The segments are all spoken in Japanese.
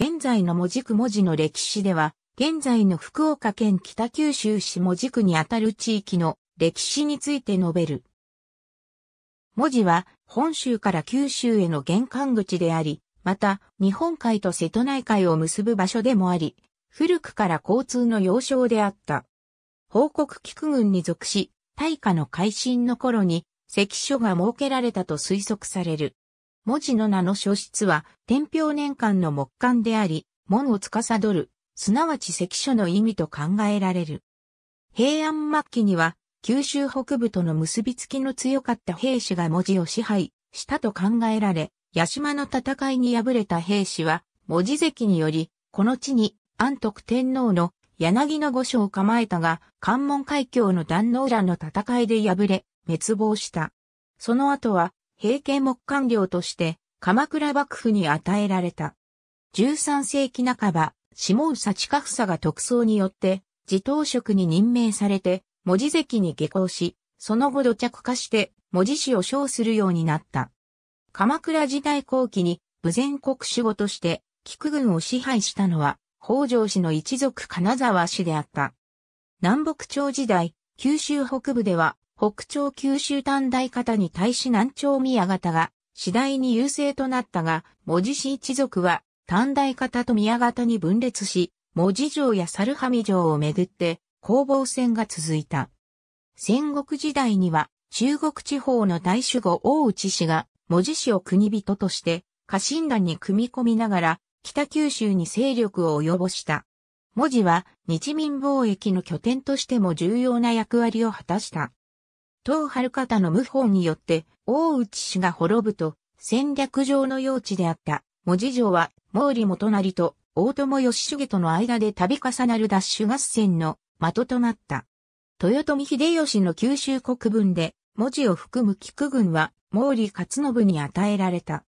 現在の文字区文字の歴史では、現在の福岡県北九州市文字区にあたる地域の歴史について述べる。文字は本州から九州への玄関口であり、また日本海と瀬戸内海を結ぶ場所でもあり、古くから交通の要衝であった。報告菊軍に属し、大化の改新の頃に関所が設けられたと推測される。文字の名の書室は天平年間の木簡であり、門を司る、すなわち関所の意味と考えられる。平安末期には九州北部との結びつきの強かった兵士が文字を支配したと考えられ、八島の戦いに敗れた兵士は、文字関により、この地に安徳天皇の柳の御所を構えたが、関門海峡の壇能らの戦いで敗れ、滅亡した。その後は、平家木官僚として、鎌倉幕府に与えられた。13世紀半ば、下総近房が特捜によって、自当職に任命されて、文字関に下校し、その後土着化して文字師を称するようになった。鎌倉時代後期に武前国守護として菊軍を支配したのは北条氏の一族金沢氏であった。南北朝時代、九州北部では北朝九州短大方に対し南朝宮方が次第に優勢となったが、文字氏一族は短大方と宮方に分裂し、文字城や猿羽城をめぐって攻防戦が続いた。戦国時代には中国地方の大守護大内氏が文字氏を国人として家臣団に組み込みながら北九州に勢力を及ぼした。文字は日民貿易の拠点としても重要な役割を果たした。東春方の謀反によって大内氏が滅ぶと戦略上の用地であった文字城は毛利元就と大友義重との間で度重なる奪取合戦の的となった。豊臣秀吉の九州国分で文字を含む菊軍は毛利勝信に与えられた。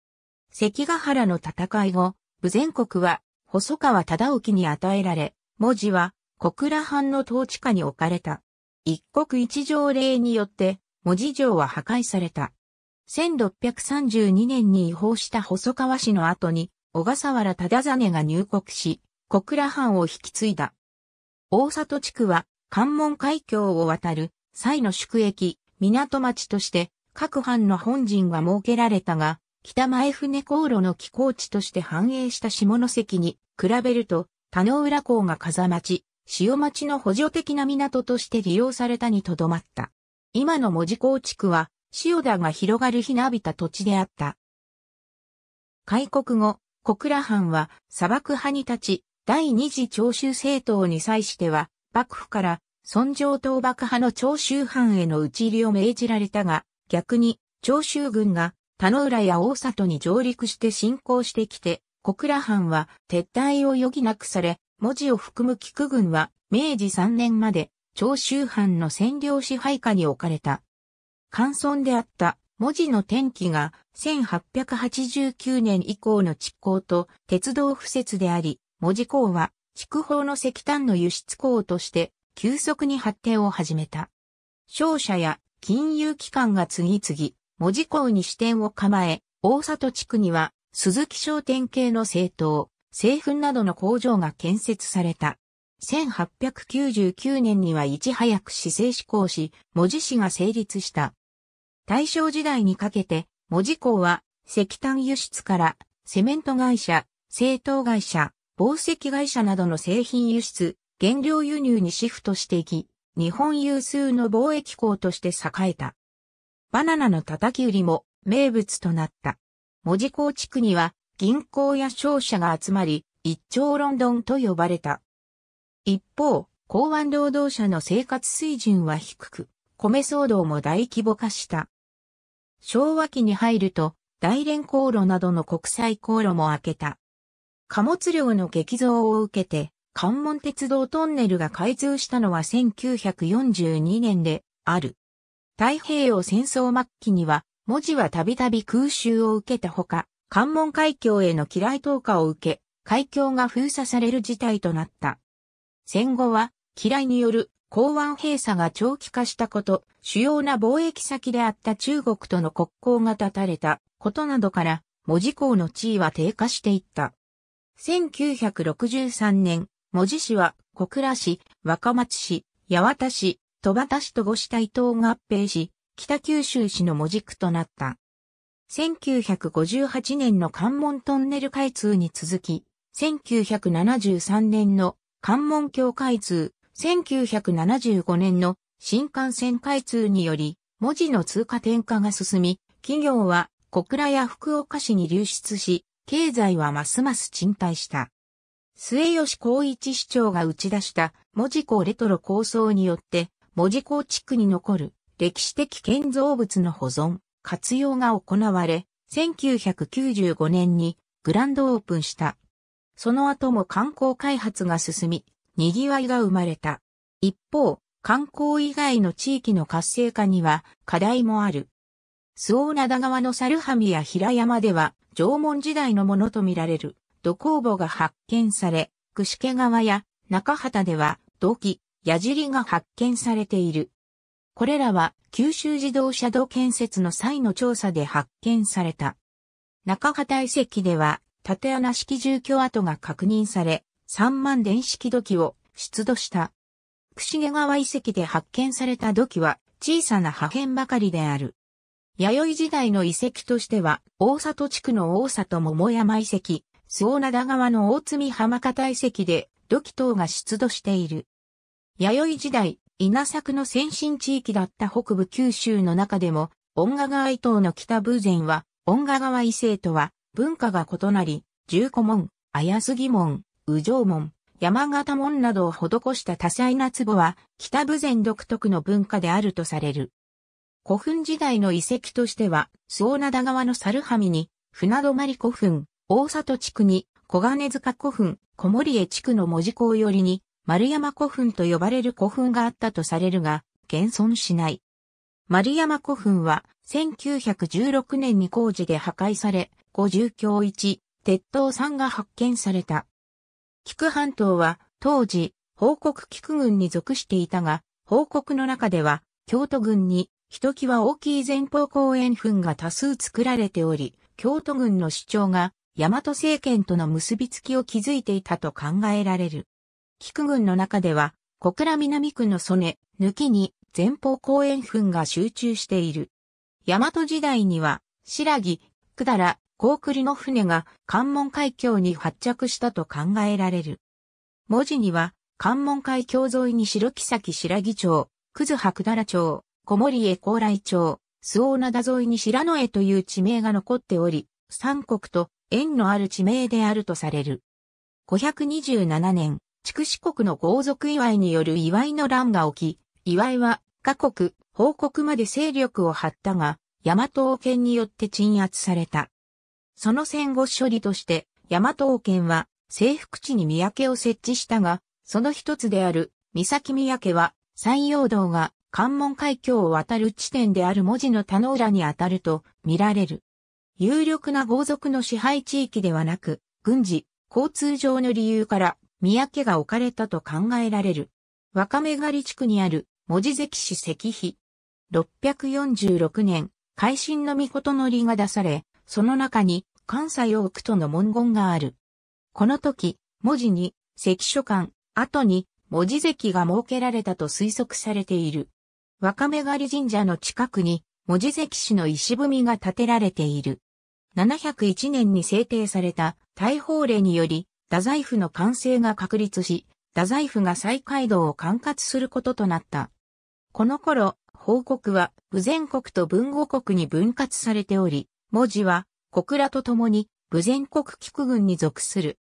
関ヶ原の戦い後、武前国は細川忠興に与えられ、文字は小倉藩の統治下に置かれた。一国一条例によって文字城は破壊された。1632年に違法した細川氏の後に小笠原忠真が入国し、小倉藩を引き継いだ。大里地区は関門海峡を渡る際の宿駅、港町として各藩の本陣が設けられたが、北前船航路の寄港地として繁栄した下関に比べると、田野浦港が風町、塩町の補助的な港として利用されたにとどまった。今の門司港地区は、塩田が広がるひなびた土地であった。開国後、小倉藩は砂漠派に立ち、第二次長州政党に際しては、幕府から尊上倒幕派の長州藩への討ち入りを命じられたが、逆に長州軍が田野浦や大里に上陸して侵攻してきて、小倉藩は撤退を余儀なくされ、文字を含む菊軍は明治3年まで長州藩の占領支配下に置かれた。関村であった文字の転機が1889年以降の築港と鉄道敷設であり、文字港は筑豊の石炭の輸出港として急速に発展を始めた。商社や金融機関が次々、文字港に支店を構え、大里地区には鈴木商店系の政党、製粉などの工場が建設された。1899年にはいち早く市政施行し、文字市が成立した。大正時代にかけて、文字港は石炭輸出からセメント会社、製糖会社、紡績会社などの製品輸出、原料輸入にシフトしていき、日本有数の貿易港として栄えた。バナナの叩き売りも名物となった。文字港地区には銀行や商社が集まり、一丁ロンドンと呼ばれた。一方、港湾労働者の生活水準は低く、米騒動も大規模化した。昭和期に入ると、大連航路などの国際航路も開けた。貨物量の激増を受けて、関門鉄道トンネルが開通したのは1942年である。太平洋戦争末期には、文字はたびたび空襲を受けたほか、関門海峡への機雷投下を受け、海峡が封鎖される事態となった。戦後は、機雷による港湾閉鎖が長期化したこと、主要な貿易先であった中国との国交が断たれたことなどから、文字港の地位は低下していった。1963年、文字市は小倉市、若松市、八幡市、戸畑市と五市対等合併し、北九州市の文字区となった。1958年の関門トンネル開通に続き、1973年の関門橋開通、1975年の新幹線開通により、文字の通貨転化が進み、企業は小倉や福岡市に流出し、経済はますます賃貸した。末吉光一市長が打ち出した文字港レトロ構想によって、文字港地区に残る歴史的建造物の保存、活用が行われ、1995年にグランドオープンした。その後も観光開発が進み、賑わいが生まれた。一方、観光以外の地域の活性化には課題もある。周防灘川の猿ミや平山では縄文時代のものとみられる土工墓が発見され、串家川や中畑では土器、矢尻が発見されている。これらは九州自動車道建設の際の調査で発見された。中畑遺跡では縦穴式住居跡が確認され、三万電式土器を出土した。串毛川遺跡で発見された土器は小さな破片ばかりである。弥生時代の遺跡としては、大里地区の大里桃山遺跡、周防灘川の大積浜方遺跡で土器等が出土している。弥生時代、稲作の先進地域だった北部九州の中でも、音賀川伊東の北部前は、音賀川異性とは文化が異なり、十古門、綾杉門、宇城門、山形門などを施した多彩な壺は、北部前独特の文化であるとされる。古墳時代の遺跡としては、周防灘川の猿ミに、船泊古墳、大里地区に、小金塚古墳、小森江地区の文字港寄りに、丸山古墳と呼ばれる古墳があったとされるが、現存しない。丸山古墳は、1916年に工事で破壊され、五十橋一、鉄塔山が発見された。菊半島は、当時、報国菊郡に属していたが、報告の中では、京都郡に、ひときわ大きい前方公園墳が多数作られており、京都郡の主張が、大和政権との結びつきを築いていたと考えられる。菊郡の中では、小倉南区の曽根、抜きに前方公園墳が集中している。大和時代には、白木、百済、高栗の船が関門海峡に発着したと考えられる。文字には、関門海峡沿いに白木崎白木町、久津白良町、小森江高麗町、周防灘沿いに白野江という地名が残っており、三国と縁のある地名であるとされる。527年、筑四国の豪族祝いによる祝いの乱が起き、祝いは各国、報告まで勢力を張ったが、大和王権によって鎮圧された。その戦後処理として、大和王権は征服地に三宅を設置したが、その一つである三崎三宅は山陽道が関門海峡を渡る地点である文字の田の裏にあたると見られる。有力な豪族の支配地域ではなく、軍事、交通上の理由から三宅が置かれたと考えられる。若目狩地区にある文字関市石碑。646年、改新の御事のりが出され、その中に関西多くとの文言がある。この時、文字に関所官、後に文字関が設けられたと推測されている。若目狩神社の近くに文字関市の石踏みが建てられている。701年に制定された大法令により太宰府の完成が確立し、太宰府が西街道を管轄することとなった。この頃、報告は、武前国と文後国に分割されており、文字は、小倉と共に、武前国菊郡に属する。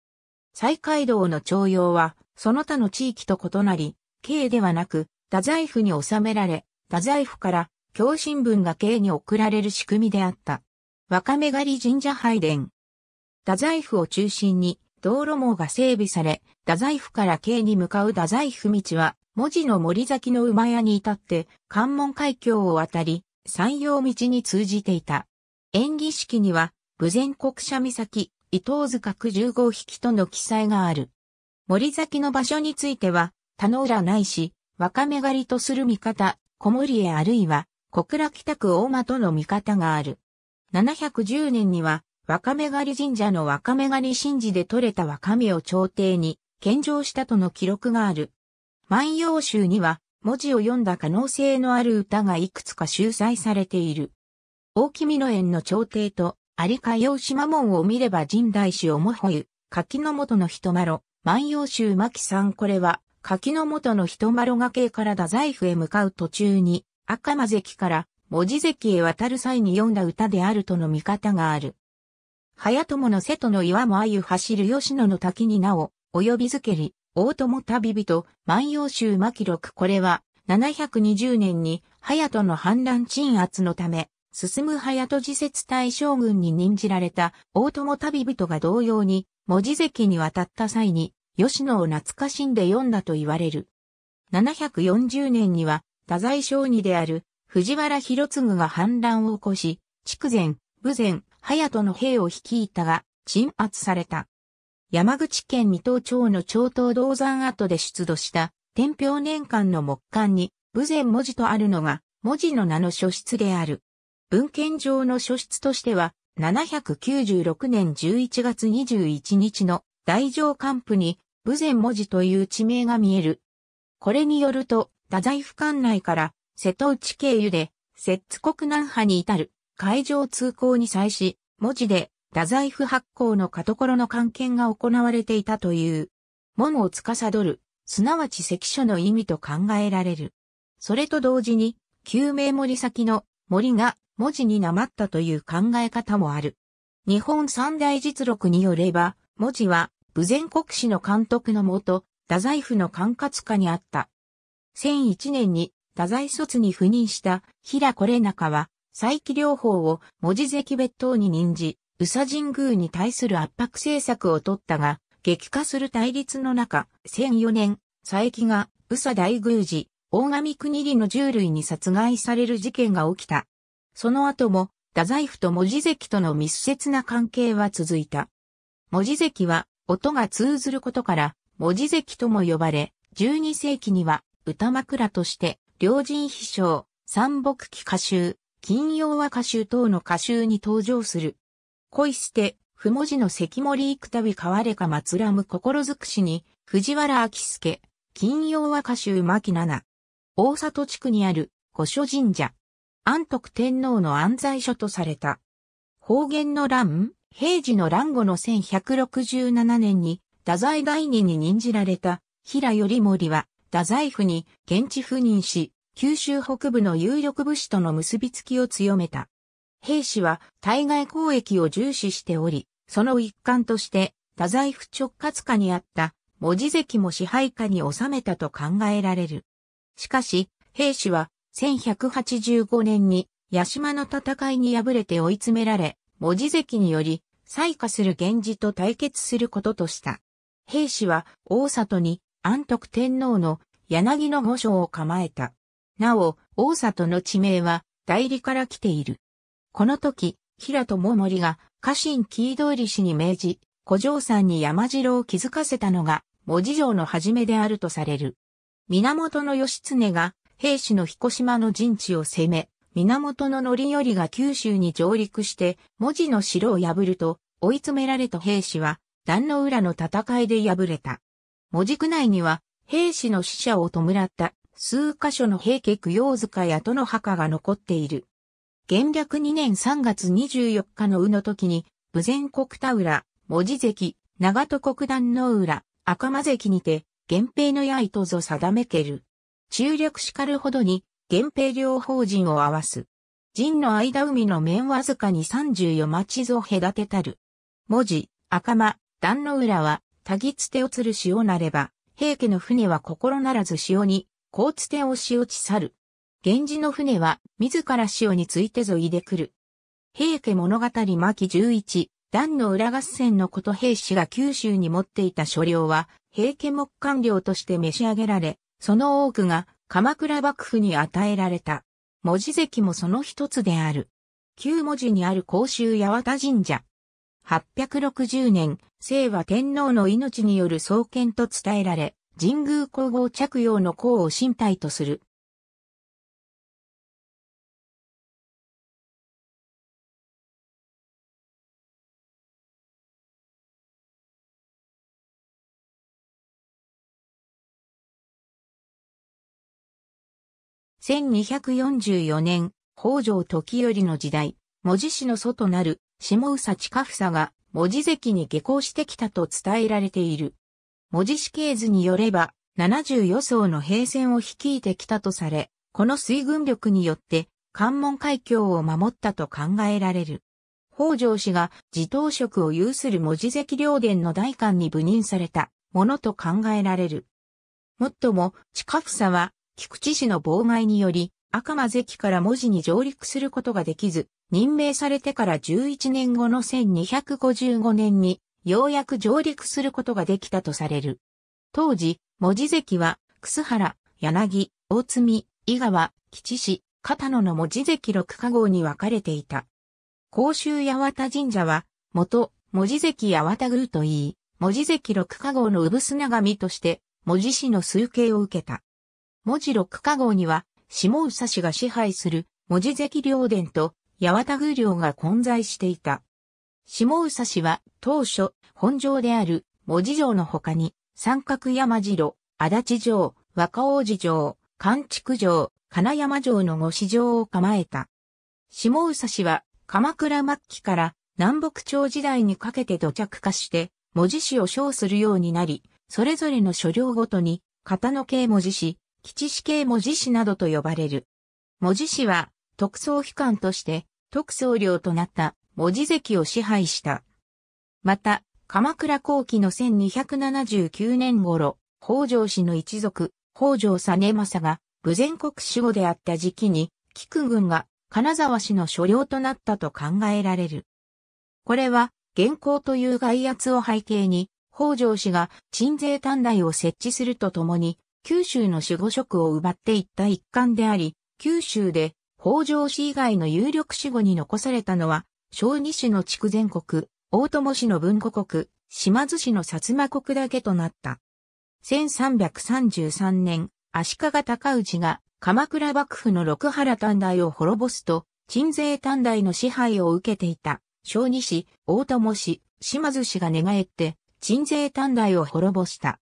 西街道の徴用は、その他の地域と異なり、京ではなく、太宰府に収められ、太宰府から、京新聞が京に送られる仕組みであった。若目狩神社拝殿。太宰府を中心に、道路網が整備され、太宰府から京に向かう太宰府道は、文字の森崎の馬屋に至って、関門海峡を渡り、山陽道に通じていた。演技式には、武前国社岬、伊東塚区15匹との記載がある。森崎の場所については、田野浦ないし、若目狩りとする見方、小森へあるいは、小倉北区大間との見方がある。710年には、若女狩神社の若女狩神事で取れた若女を朝廷に献上したとの記録がある。万葉集には文字を読んだ可能性のある歌がいくつか収載されている。大木美濃園の朝廷と有香用島門を見れば神大師をもほゆ、柿の元の人まろ、万葉集巻さんこれは、柿の元の人まろが系から太宰府へ向かう途中に、赤間関から文字関へ渡る際に読んだ歌であるとの見方がある。早友の瀬戸の岩もあゆ走る吉野の滝になお、及びづけり、大友旅人、万葉集巻録これは、720年に、隼人の反乱鎮圧のため、進む隼人自節大将軍に任じられた大友旅人が同様に、文字関に渡った際に、吉野を懐かしんで読んだと言われる。740年には、太宰将にである藤原広次が反乱を起こし、筑前、武前、隼人の兵を率いたが、鎮圧された。山口県水戸町の町頭銅山跡で出土した。天平年間の木簡に武前文字とあるのが。文字の名の書室である。文献上の書室としては。796年11月21日の。大乗官府に。武前文字という地名が見える。これによると、太宰府管内から。瀬戸内経由で、摂津国南派に至る。海上通行に際し、文字で太宰府発行のところの関係が行われていたという。門を司る、すなわち関所の意味と考えられる。それと同時に、旧名森先の森が文字になまったという考え方もある。日本三大実録によれば、文字は、武前国史の監督のもと、太宰府の管轄下にあった。1001年に太宰卒に赴任した平これ中は、再起療法を文字関別当に任じ、宇佐神宮に対する圧迫政策を取ったが、激化する対立の中、1004年、佐伯が宇佐大宮司、大神国里の従類に殺害される事件が起きた。その後も、太宰府と文字関との密接な関係は続いた。文字関は、音が通ずることから、文字関とも呼ばれ、12世紀には、歌枕として、両人秘書、三木記歌集、金曜和歌集等の歌集に登場する。恋して、不文字の関森行くたび変われか松らむ心づくしに、藤原明助、金曜和歌集牧七。大里地区にある、御所神社。安徳天皇の安在所とされた。方言の乱、平治の乱後の1167年に、太宰第二に任じられた、平頼盛は、太宰府に現地赴任し、九州北部の有力武士との結びつきを強めた。兵士は対外交易を重視しており、その一環として太宰府直轄下にあった文字関も支配下に収めたと考えられる。しかし、兵士は1185年に八島の戦いに敗れて追い詰められ、文字関により、再化する源氏と対決することとした。兵士は大里に安徳天皇の柳の御所を構えた。なお、大里の地名は代理から来ている。この時、平友森が家臣木通り氏に命じ、古城山に山城を築かせたのが、文字城の始めであるとされる。源義経が兵士の彦島の陣地を攻め、源の則頼が九州に上陸して文字の城を破ると、追い詰められた兵士は、壇の裏の戦いで敗れた。文字区内には、兵士の死者を弔った数箇所の平家供養塚や都の墓が残っている。元略2年3月24日のうの時に、武前国田浦、文字関、長戸国団の浦、赤間関にて、源平の刃とぞ定めける。中略しかるほどに、源平両法人を合わす。人の間海の面わずかに34町ぞ隔てたる。文字、赤間、壇の浦は、たぎつてをつる潮なれば、平家の船は心ならず潮に、こうつてをし落ち去る。源氏の船は、自ら潮についてぞいでくる。平家物語巻11、段の裏合戦のこと兵士が九州に持っていた所領は、平家木官領として召し上げられ、その多くが鎌倉幕府に与えられた。文字関もその一つである。旧文字にある甲州八幡神社。860年、清和天皇の命による創建と伝えられ、神宮皇后着用の功を身体とする。1244年、北条時頼の時代、文字氏の祖となる下宇佐近房が文字関に下校してきたと伝えられている。文字師系図によれば、70予想の平戦を率いてきたとされ、この水軍力によって関門海峡を守ったと考えられる。北条氏が自当職を有する文字関領伝の大官に部任されたものと考えられる。もっとも、近房は、菊池氏の妨害により、赤間関から文字に上陸することができず、任命されてから11年後の1255年に、ようやく上陸することができたとされる。当時、文字関は、楠原、柳、大積、井川、吉市、片野の文字関六加号に分かれていた。甲州八幡神社は、元、文字関八幡宮と言い、文字関六加号の産砂神として、文字師の数形を受けた。文字六加号には、下宇佐氏が支配する文字関領伝と八幡宮領が混在していた。下宇佐氏は当初本城である文字城の他に三角山城、足立城、若王子城、関築城、金山城の五市城を構えた。下宇佐氏は鎌倉末期から南北朝時代にかけて土着化して文字師を称するようになり、それぞれの所領ごとに、型の系文字師、基地師系文字師などと呼ばれる。文字師は、特捜機関として、特捜領となった文字関を支配した。また、鎌倉後期の1279年頃、北条氏の一族、北条実政が、武前国守護であった時期に、菊軍が金沢氏の所領となったと考えられる。これは、現行という外圧を背景に、北条氏が鎮西短大を設置するとともに、九州の守護職を奪っていった一環であり、九州で北条氏以外の有力守護に残されたのは、小児氏の筑前国、大友氏の文庫国、島津氏の薩摩国だけとなった。1333年、足利尊氏が鎌倉幕府の六原短大を滅ぼすと、鎮西短大の支配を受けていた、小児氏、大友氏、島津氏が寝返って、鎮西短大を滅ぼした。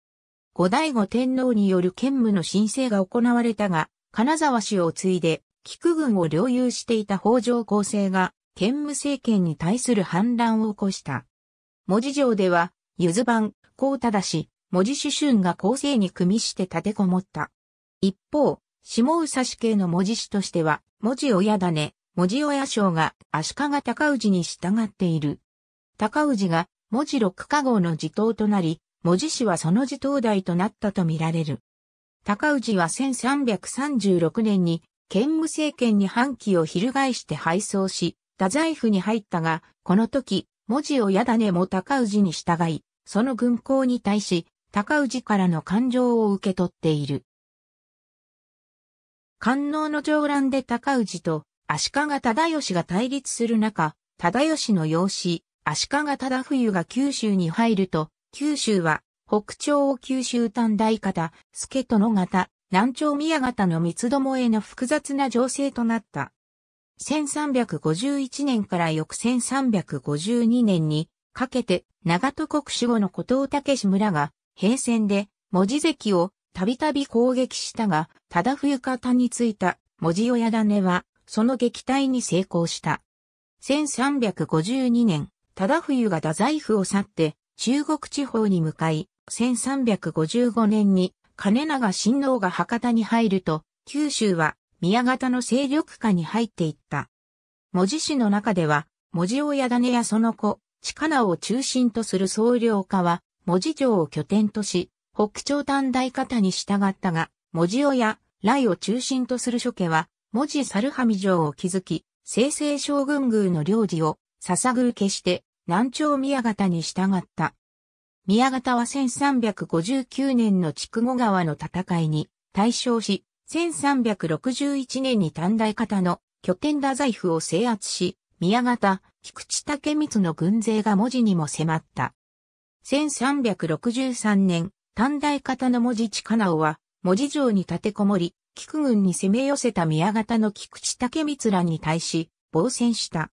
後醍醐天皇による兼務の申請が行われたが、金沢氏を継いで、菊軍を領有していた北条公正が、兼務政権に対する反乱を起こした。文字上では、ゆず番、高忠氏、文字主春が公正に組みして立てこもった。一方、下宇佐氏系の文字師としては、文字親種、文字親将が足利高氏に従っている。高氏が文字六加号の地頭となり、文字師はその地頭代となったとみられる。高氏は1336年に兼務政権に反旗を翻して敗走し、太宰府に入ったが、この時、文字を矢種も高氏に従い、その軍港に対し、高氏からの感情を受け取っている。官能の上乱で高氏と足利忠義が対立する中、忠義の養子、足利忠冬が九州に入ると、九州は北朝を九州丹大方、助との型、南朝宮方の三つどもへの複雑な情勢となった。1351年から翌1352年にかけて長戸国守護の古藤武志村が平戦で文字関をたびたび攻撃したが、忠冬方についた文字親種はその撃退に成功した。1352年、忠冬が太宰府を去って中国地方に向かい、1355年に金長親王が博多に入ると、九州は宮方の勢力下に入っていった。文字師の中では、文字親種やその子、力を中心とする総領家は、文字城を拠点とし、北朝短大方に従ったが、文字親、来を中心とする諸家は、文字猿上城を築き、清々将軍宮の領事を、捧ぐ消して、南朝宮方に従った。宮方は1359年の筑後川の戦いに大勝し、1361年に短大方の拠点太宰府を制圧し、宮方、菊池武光の軍勢が文字にも迫った。1363年、短大方の文字地かなおは、文字城に立てこもり、菊軍に攻め寄せた宮方の菊池武光らに対し、防戦した。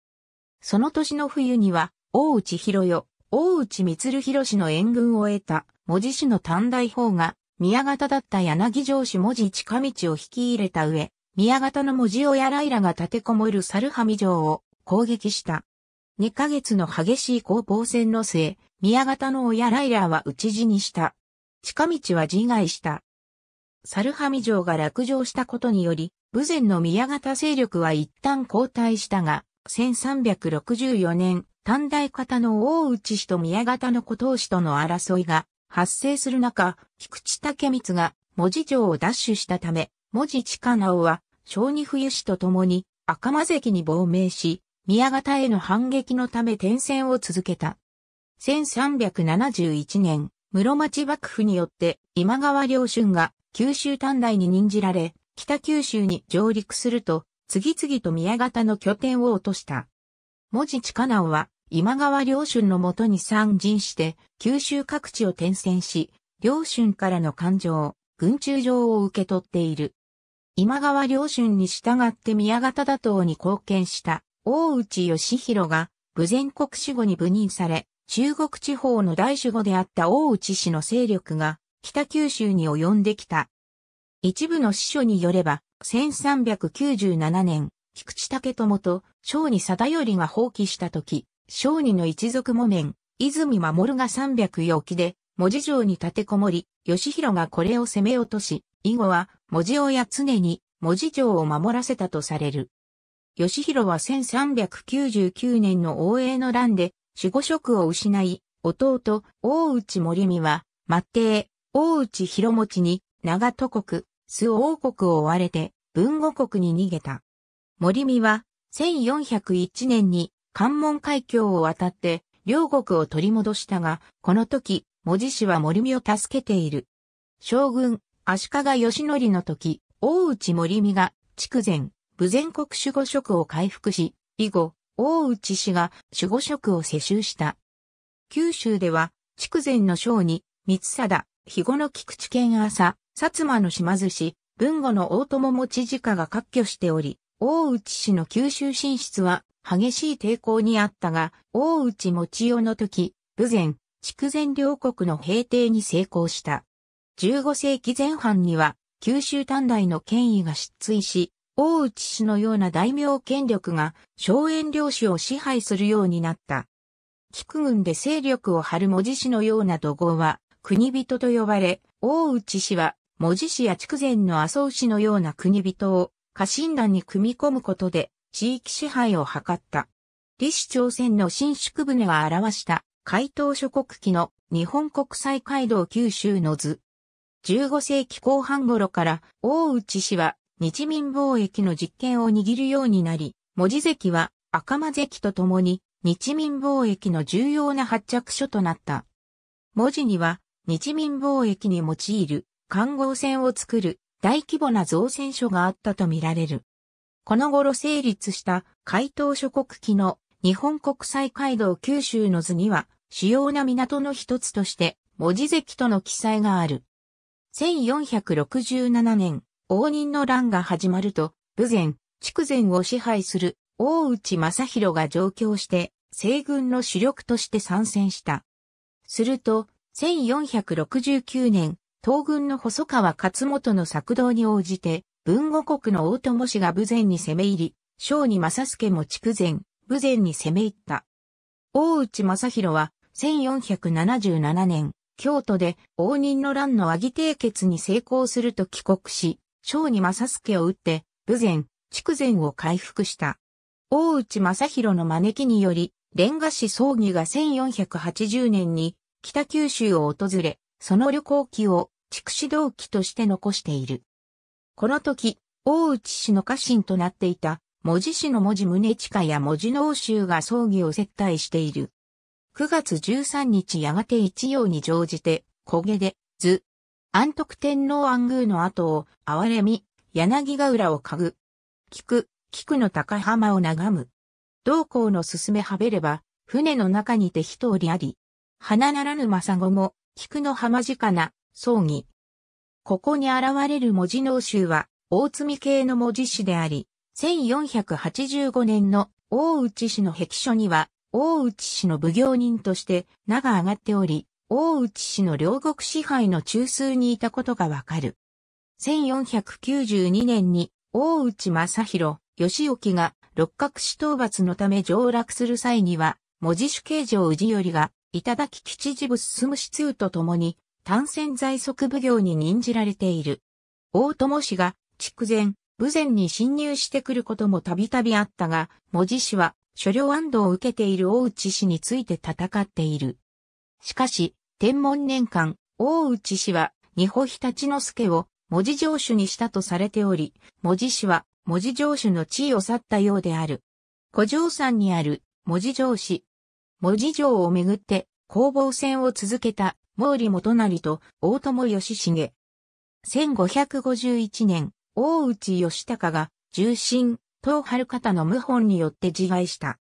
その年の冬には、大内広代、大内光弘氏の援軍を得た、文字師の短大法が、宮方だった柳城市文字近道を引き入れた上、宮方の文字親ライラが立てこもる猿上城を攻撃した。2ヶ月の激しい攻防戦の末、宮方の親ライラは討ち死にした。近道は自害した。猿上城が落城したことにより、武前の宮方勢力は一旦後退したが、1364年、短大方の大内氏と宮方の古藤氏との争いが発生する中、菊池武光が文字城を奪取したため、文字近直は小児冬氏と共に赤間関に亡命し、宮方への反撃のため転戦を続けた。1371年、室町幕府によって今川良春が九州短大に任じられ、北九州に上陸すると、次々と宮方の拠点を落とした。文字近直は今川良春のもとに参陣して、九州各地を転戦し、良春からの感情、軍中状を受け取っている。今川良春に従って宮方打倒に貢献した大内義弘が、武前国守護に部任され、中国地方の大守護であった大内氏の勢力が、北九州に及んできた。一部の司書によれば、1397年、菊池武友と小児貞頼が放棄した時、小児の一族も面、泉守が304期で、文字城に立てこもり、義弘がこれを攻め落とし、以後は、文字親常に文字城を守らせたとされる。義弘は1399年の応永の乱で守護職を失い、弟、大内森美は、末帝、大内広持に、長戸国、周王国を追われて、文後国に逃げた。森美は、1401年に関門海峡を渡って、両国を取り戻したが、この時、文字氏は森美を助けている。将軍、足利義則の時、大内森美が、筑前、武前国守護職を回復し、以後、大内氏が守護職を世襲した。九州では、筑前の将に、三貞、肥後の菊池県朝、薩摩の島津氏、文後の大友持治家が割拠しており、大内氏の九州進出は激しい抵抗にあったが、大内持代の時、武前、筑前両国の平定に成功した。15世紀前半には、九州短大の権威が失墜し、大内氏のような大名権力が荘園領主を支配するようになった。菊軍で勢力を張る文字氏のような土豪は国人と呼ばれ、大内氏は文字氏や筑前の麻生氏のような国人を家臣団に組み込むことで地域支配を図った。李氏朝鮮の新宿船が表した海東諸国記の日本国際街道九州の図。15世紀後半頃から大内氏は日民貿易の実権を握るようになり、文字関は赤間関と共に日民貿易の重要な発着所となった。文字には日民貿易に用いる環合船を作る大規模な造船所があったとみられる。この頃成立した海東諸国記の日本国際街道九州の図には主要な港の一つとして文字関との記載がある。1467年、応仁の乱が始まると、武前、筑前を支配する大内正弘が上京して、西軍の主力として参戦した。すると、1469年、東軍の細川勝元の策動に応じて、文後国の大友氏が武前に攻め入り、小に正助も筑前、武前に攻め入った。大内正弘は、1477年、京都で応仁の乱の挙義締結に成功すると帰国し、小に正助を撃って、武前、筑前を回復した。大内正弘の招きにより、蓮賀市葬儀が1480年に北九州を訪れ、その旅行記を筑紫道記として残している。この時、大内氏の家臣となっていた、文字氏の文字宗近や文字農州が葬儀を接待している。9月13日やがて一葉に乗じて、焦げで、図、安徳天皇安宮の後を、哀れみ、柳ヶ浦を嗅ぐ。菊、菊の高浜を眺む。同行の進めはべれば、船の中にて一人あり。花ならぬ正子も、菊の浜近な、葬儀。ここに現れる文字能集は、大積系の文字師であり、1485年の大内氏の壁書には、大内氏の奉行人として名が上がっており、大内氏の両国支配の中枢にいたことがわかる。1492年に大内正弘、義興が六角氏討伐のため上洛する際には、文字主刑城氏頼が、頂き吉事部進む出通と共に、単線在側奉行に任じられている。大友氏が、筑前、武前に侵入してくることもたびたびあったが、文字氏は、所領安堵を受けている大内氏について戦っている。しかし、天文年間、大内氏は、二保日立之助を文字城主にしたとされており、文字氏は文字城主の地位を去ったようである。古城山にある文字城氏。文字城をめぐって攻防戦を続けた毛利元就と大友義重。1551年、大内義隆が重臣、東春方の謀反によって自害した。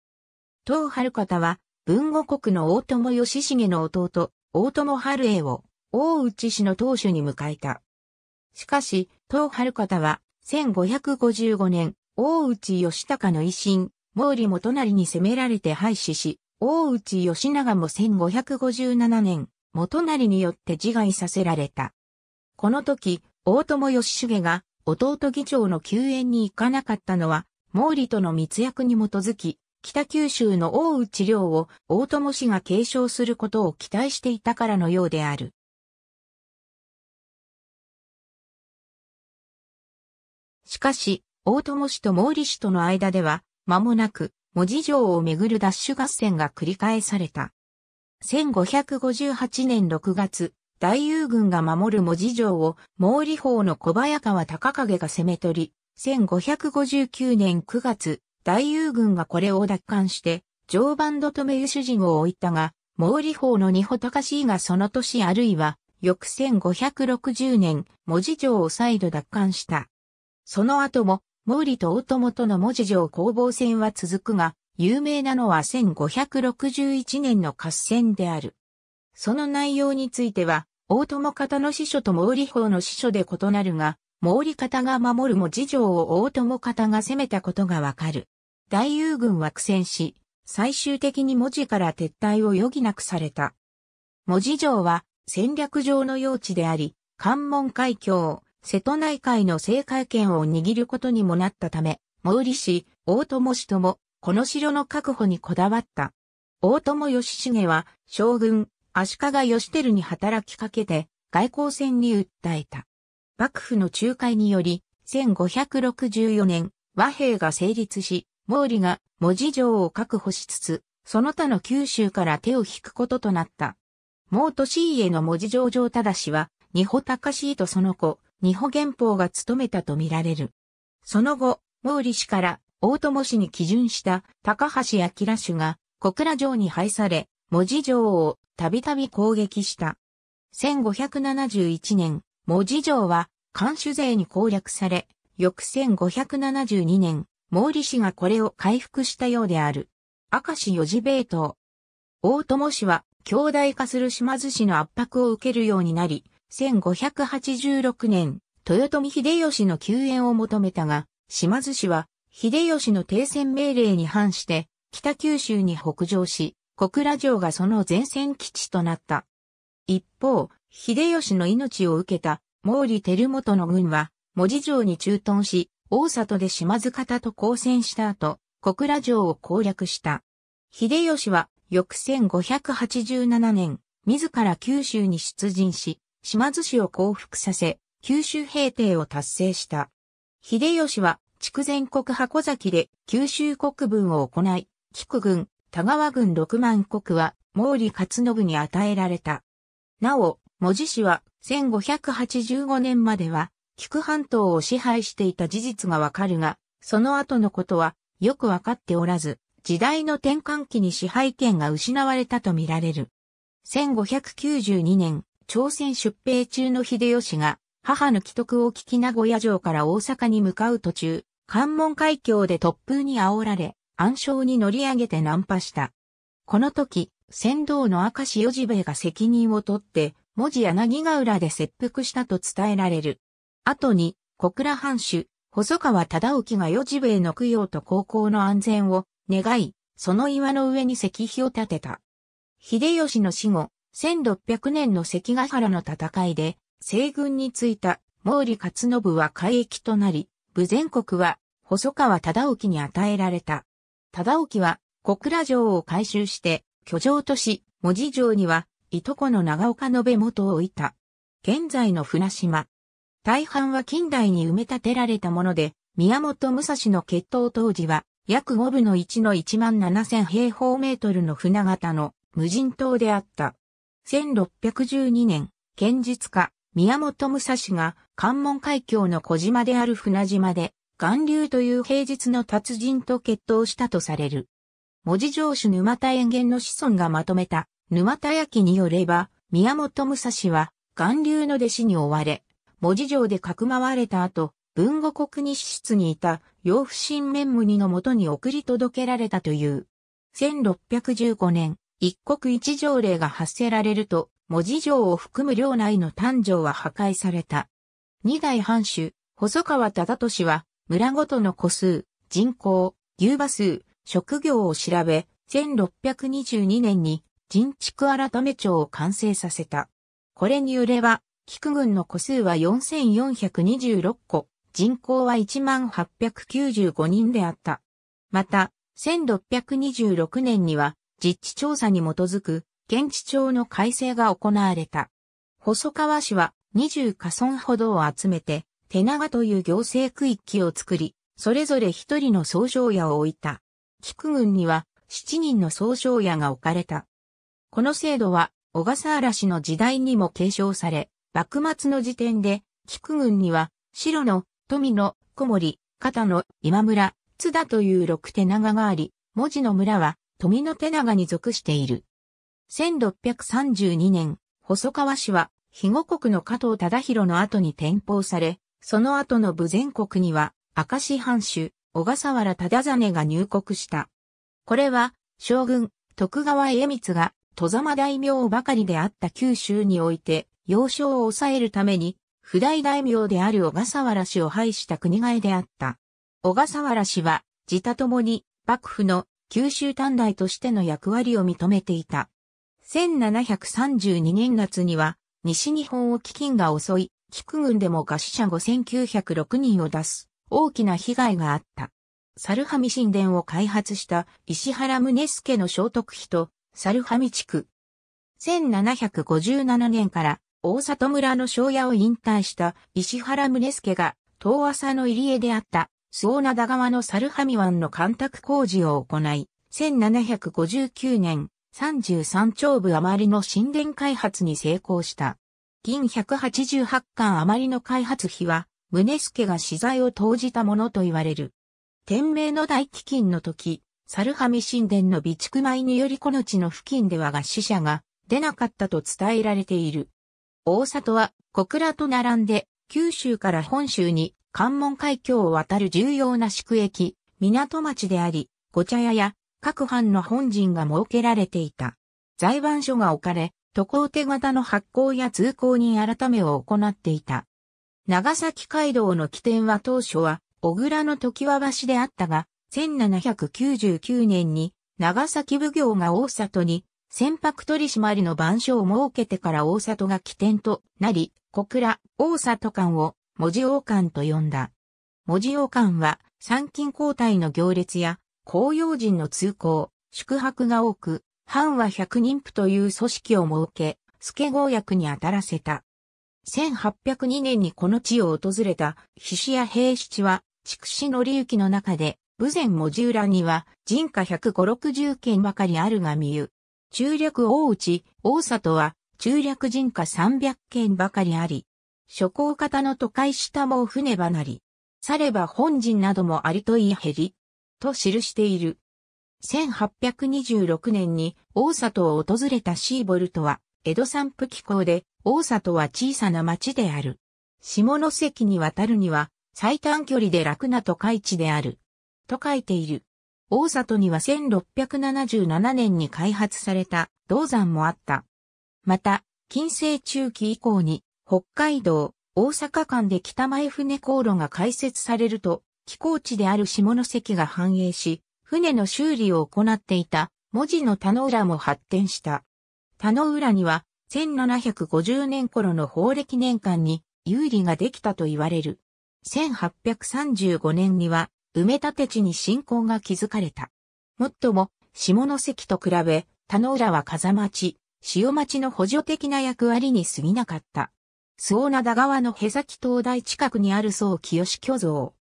東春方は文後国の大友義重の弟、大友春英を大内氏の当主に迎えた。しかし、東春方は1555年、大内義隆の維新、毛利元就に攻められて廃止し、大内義長も1557年、元就によって自害させられた。この時、大友義重が弟議長の救援に行かなかったのは、毛利との密約に基づき、北九州の大内領を大友氏が継承することを期待していたからのようである。しかし、大友氏と毛利氏との間では、間もなく、文字城をめぐるダッシュ合戦が繰り返された。1558年6月、大友軍が守る文字城を毛利法の小早川高影が攻め取り、1559年9月、大友軍がこれを奪還して、常磐土留め主人を置いたが、毛利法の二保高氏がその年あるいは、翌1560年、文字城を再度奪還した。その後も、毛利と大友との文字上攻防戦は続くが、有名なのは1561年の合戦である。その内容については、大友方の司書と毛利法の司書で異なるが、毛利方が守る文字城を大友方が攻めたことがわかる。大友軍は苦戦し、最終的に文字から撤退を余儀なくされた。文字城は戦略上の用地であり、関門海峡、瀬戸内海の政界権を握ることにもなったため、毛利氏、大友氏とも、この城の確保にこだわった。大友義重は、将軍、足利義輝に働きかけて、外交戦に訴えた。幕府の仲介により、1564年、和平が成立し、毛利が文字城を確保しつつ、その他の九州から手を引くこととなった。毛利氏家の文字城城正は、二保高氏とその子、二保元宝が務めたとみられる。その後、毛利氏から大友氏に基準した高橋明氏が小倉城に配され、文字城をたびたび攻撃した。1571年、文字城は監守勢に攻略され、翌1572年、毛利氏がこれを回復したようである。明石四次米東。大友氏は、兄弟化する島津氏の圧迫を受けるようになり、1586年、豊臣秀吉の救援を求めたが、島津氏は、秀吉の停戦命令に反して、北九州に北上し、小倉城がその前線基地となった。一方、秀吉の命を受けた毛利輝元の軍は、文字城に駐屯し、大里で島津方と交戦した後、小倉城を攻略した。秀吉は、翌1587年、自ら九州に出陣し、島津氏を降伏させ、九州平定を達成した。秀吉は、筑前国箱崎で九州国分を行い、菊軍、田川軍六万国は毛利勝信に与えられた。なお、文字氏は1585年までは菊半島を支配していた事実がわかるが、その後のことはよくわかっておらず、時代の転換期に支配権が失われたとみられる。1592年、朝鮮出兵中の秀吉が、母の既得を聞き名古屋城から大阪に向かう途中、関門海峡で突風に煽られ、暗礁に乗り上げて難破した。この時、船頭の明石四次兵衛が責任を取って、文字柳ヶ浦で切腹したと伝えられる。後に、小倉藩主、細川忠興が四次兵衛の供養と高校の安全を願い、その岩の上に石碑を建てた。秀吉の死後、1600年の関ヶ原の戦いで、西軍についた毛利勝信は海域となり、武前国は細川忠興に与えられた。忠興は小倉城を改修して居城都市、文字城にはいとこの長岡延元を置いた。現在の船島。大半は近代に埋め立てられたもので、宮本武蔵の決闘当時は約5分の1の1万7000平方メートルの船型の無人島であった。1612年、剣術家、宮本武蔵が関門海峡の小島である船島で、岩流という平日の達人と決闘したとされる。文字上手沼田園源の子孫がまとめた沼田焼によれば、宮本武蔵は岩流の弟子に追われ、文字上でかくまわれた後、文後国日室にいた洋不審面無二のもとに送り届けられたという。1615年、一国一条例が発せられると、文字城を含む領内の誕生は破壊された。二代藩主、細川忠俊は、村ごとの戸数、人口、牛馬数、職業を調べ、1622年に人畜改め町を完成させた。これによれば、菊郡の戸数は4426個、人口は1895人であった。また、1626年には、実地調査に基づく、現地庁の改正が行われた。細川市は20家村ほどを集めて、手長という行政区域を作り、それぞれ一人の総称屋を置いた。菊郡には7人の総称屋が置かれた。この制度は小笠原氏の時代にも継承され、幕末の時点で、菊郡には、白の、富の、小森、片の、今村、津田という六手長があり、文字の村は、富の手長に属している。1632年、細川氏は、肥後国の加藤忠弘の後に転封され、その後の武前国には、明石藩主、小笠原忠真が入国した。これは、将軍、徳川家光が、戸様大名ばかりであった九州において、要衝を抑えるために、不大大名である小笠原氏を廃した国替えであった。小笠原氏は、自他ともに、幕府の九州短大としての役割を認めていた。1732年夏には、西日本を飢饉が襲い、菊郡でも餓死者5906人を出す、大きな被害があった。猿ハミ神殿を開発した石原宗助の聖徳碑と、猿ハミ地区。1757年から大里村の庄屋を引退した石原宗助が、遠浅の入り江であった周防灘川の猿羽湾の干拓工事を行い、1759年、33丁部余りの神殿開発に成功した。銀188巻余りの開発費は、宗助が資材を投じたものと言われる。天明の大飢饉の時、猿羽神殿の備蓄米によりこの地の付近ではが死者が出なかったと伝えられている。大里は小倉と並んで九州から本州に関門海峡を渡る重要な宿駅、港町であり、御茶屋や各藩の本陣が設けられていた。財番所が置かれ、渡航手形の発行や通行人改めを行っていた。長崎街道の起点は当初は、小倉の時和橋であったが、1799年に長崎奉行が大里に船舶取締りの番所を設けてから大里が起点となり、小倉、大里間を文字王間と呼んだ。文字王間は参勤交代の行列や公用人の通行、宿泊が多く、藩は百人府という組織を設け、助公役に当たらせた。1802年にこの地を訪れた、菱士や平七は、筑紫の利行の中で、武前文字浦には、人家105、60件ばかりあるが見ゆ。中略大内、大里は中略人家300件ばかりあり、諸行方の都会下も船離り、されば本陣などもありと言い減り、と記している。1826年に大里を訪れたシーボルトは、江戸散布機構で、大里は小さな町である。下関に渡るには、最短距離で楽な都会地である。と書いている。大里には1677年に開発された銅山もあった。また、近世中期以降に北海道、大阪間で北前船航路が開設されると、寄港地である下関が繁栄し、船の修理を行っていた文字の田野浦も発展した。田野浦には1750年頃の法暦年間に有利ができたと言われる。1835年には埋め立て地に信仰が築かれた。もっとも、下関と比べ、田野浦は風町、塩町の補助的な役割に過ぎなかった。周防灘川のへ崎灯台近くにある宋清志巨像。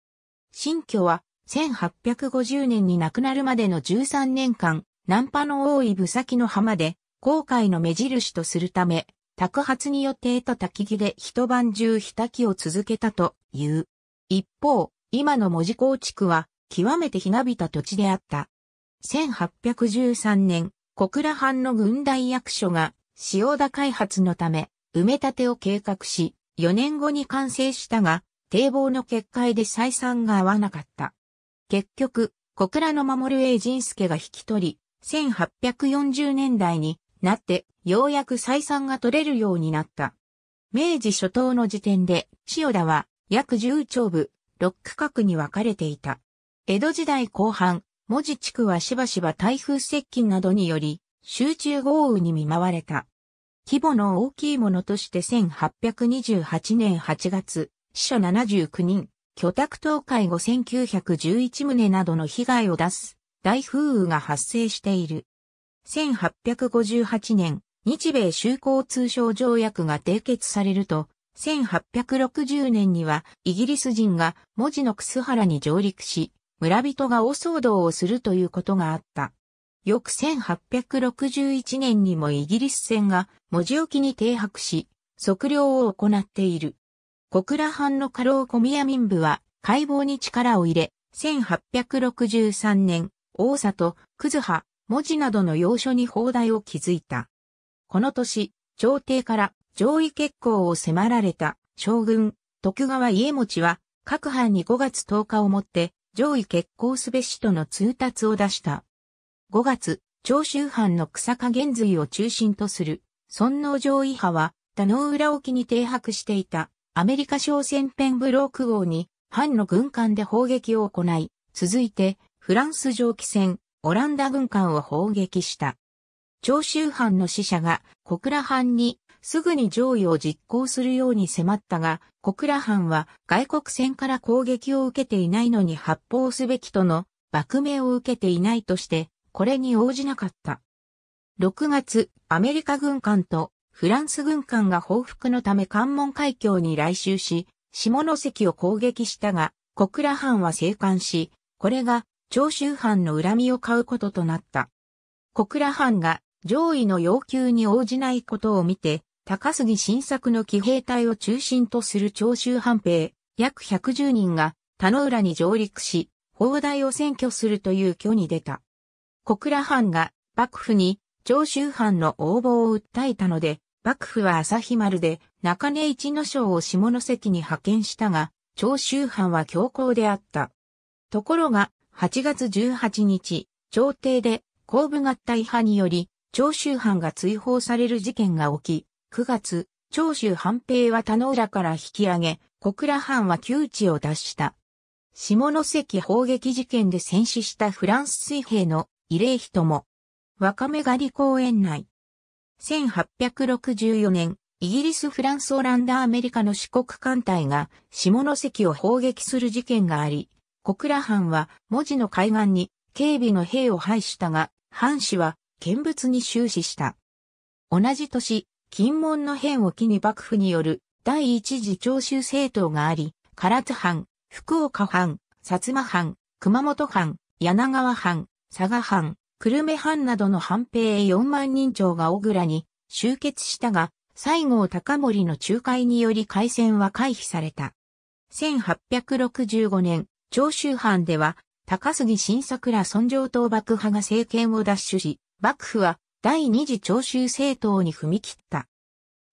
新居は1850年に亡くなるまでの13年間、ナンパの多い部先の浜で、航海の目印とするため、宅発によって得た焚き木で一晩中火焚きを続けたという。一方、今の文字港地区は、極めてひなびた土地であった。1813年、小倉藩の軍大役所が、塩田開発のため、埋め立てを計画し、4年後に完成したが、堤防の決壊で採算が合わなかった。結局、小倉の守る英仁助が引き取り、1840年代になって、ようやく採算が取れるようになった。明治初頭の時点で、千代田は約10丁部、6区画に分かれていた。江戸時代後半、文字地区はしばしば台風接近などにより、集中豪雨に見舞われた。規模の大きいものとして1828年8月、死者79人、居宅倒壊後1911棟などの被害を出す大風雨が発生している。1858年、日米修好通商条約が締結されると、1860年にはイギリス人が文字の楠原に上陸し、村人が大騒動をするということがあった。翌1861年にもイギリス船が文字置きに停泊し、測量を行っている。小倉藩の家老小宮民部は解剖に力を入れ、1863年、大里、くず葉、文字などの要所に砲台を築いた。この年、朝廷から上位結構を迫られた将軍、徳川家持は各藩に5月10日をもって上位結構すべしとの通達を出した。5月、長州藩の草加玄髄を中心とする、尊王上位派は、田野浦沖に停泊していた、アメリカ商船ペンブローク号に、藩の軍艦で砲撃を行い、続いて、フランス蒸気船、オランダ軍艦を砲撃した。長州藩の使者が小倉藩にすぐに上位を実行するように迫ったが、小倉藩は外国船から攻撃を受けていないのに発砲すべきとの幕命を受けていないとして、これに応じなかった。6月、アメリカ軍艦とフランス軍艦が報復のため関門海峡に来襲し、下関を攻撃したが、小倉藩は生還し、これが長州藩の恨みを買うこととなった。小倉藩が上位の要求に応じないことを見て、高杉新作の騎兵隊を中心とする長州藩兵、約110人が田野浦に上陸し、砲台を占拠するという挙に出た。小倉藩が幕府に長州藩の応募を訴えたので、幕府は朝日丸で中根一の将を下関に派遣したが、長州藩は強行であった。ところが、8月18日、朝廷で後部合体派により、長州藩が追放される事件が起き、9月、長州藩兵は田野浦から引き上げ、小倉藩は窮地を脱した。下関砲撃事件で戦死したフランス水兵の慰霊碑とも、若め狩り公園内。1864年、イギリス、フランス、オランダ、アメリカの四国艦隊が下関を砲撃する事件があり、小倉藩は文字の海岸に警備の兵を配したが、藩士は見物に終始した。同じ年、金門の変を機に幕府による第一次徴収政党があり、唐津藩、福岡藩、薩摩藩、熊本藩、柳川藩、佐賀藩、久留米藩などの藩兵4万人長が小倉に集結したが、西郷隆盛の仲介により海戦は回避された。1865年、長州藩では、高杉新桜尊上党幕派が政権を奪取し、幕府は第二次長州政党に踏み切った。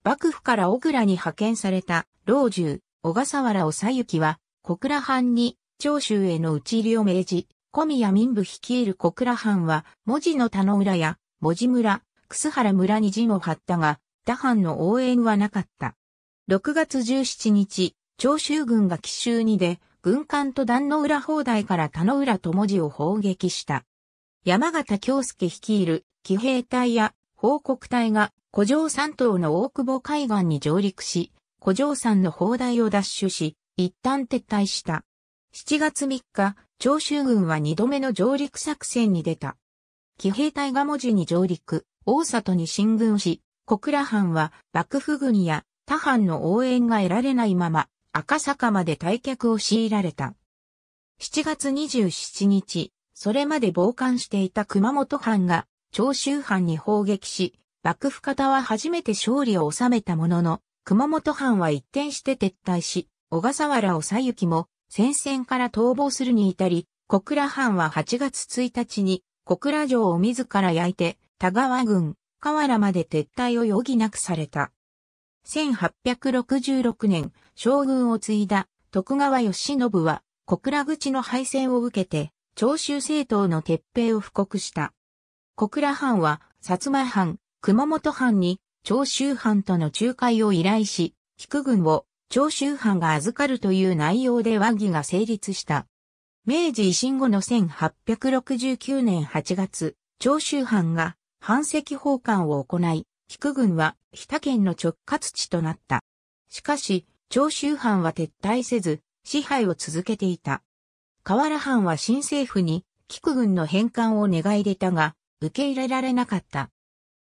幕府から小倉に派遣された老中、小笠原長幸は、小倉藩に長州への討ち入りを命じ、小宮民部率いる小倉藩は、文字の田野浦や、文字村、楠原村に陣を張ったが、他藩の応援はなかった。6月17日、長州軍が奇襲にで、軍艦と壇の浦砲台から田野浦と文字を砲撃した。山形京介率いる騎兵隊や報告隊が古城山島の大久保海岸に上陸し、古城山の砲台を奪取し、一旦撤退した。7月3日、長州軍は2度目の上陸作戦に出た。騎兵隊が文字に上陸、大里に進軍し、小倉藩は幕府軍や他藩の応援が得られないまま、赤坂まで退却を強いられた。7月27日、それまで傍観していた熊本藩が長州藩に砲撃し、幕府方は初めて勝利を収めたものの、熊本藩は一転して撤退し、小笠原長行も戦線から逃亡するに至り、小倉藩は8月1日に小倉城を自ら焼いて、田川郡、河原まで撤退を余儀なくされた。1866年、将軍を継いだ徳川義信は小倉口の敗戦を受けて、長州政党の撤兵を布告した。小倉藩は、薩摩藩、熊本藩に、長州藩との仲介を依頼し、菊軍を長州藩が預かるという内容で和議が成立した。明治維新後の1869年8月、長州藩が藩籍奉還を行い、菊軍は日田県の直轄地となった。しかし、長州藩は撤退せず、支配を続けていた。河原藩は新政府に、菊軍の返還を願い出たが、受け入れられなかった。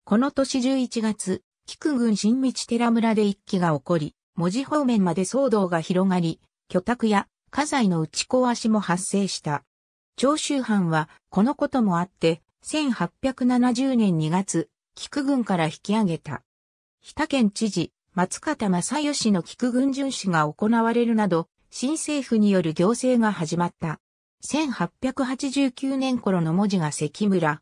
この年11月、菊軍新道寺村で一揆が起こり、文字方面まで騒動が広がり、居宅や家財の打ち壊しも発生した。長州藩は、このこともあって、1870年2月、菊軍から引き上げた。日田県知事、松方正義の菊軍巡視が行われるなど、新政府による行政が始まった。1889年頃の文字が関村。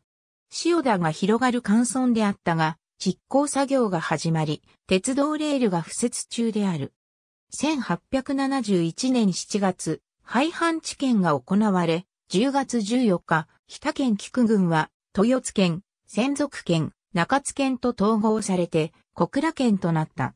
塩田が広がる乾村であったが、実行作業が始まり、鉄道レールが敷設中である。1871年7月、廃藩置県が行われ、10月14日、日田県菊郡は、豊津県、仙属県、中津県と統合されて、小倉県となった。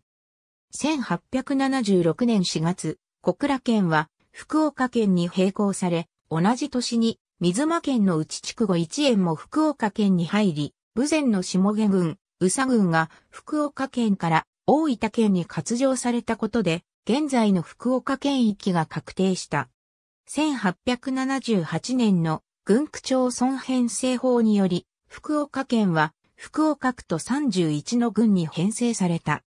1876年4月、小倉県は福岡県に並行され、同じ年に水間県の内筑後一円も福岡県に入り、武前の下毛郡、宇佐郡が福岡県から大分県に割譲されたことで、現在の福岡県域が確定した。1878年の軍区町村編成法により、福岡県は福岡区と31の郡に編成された。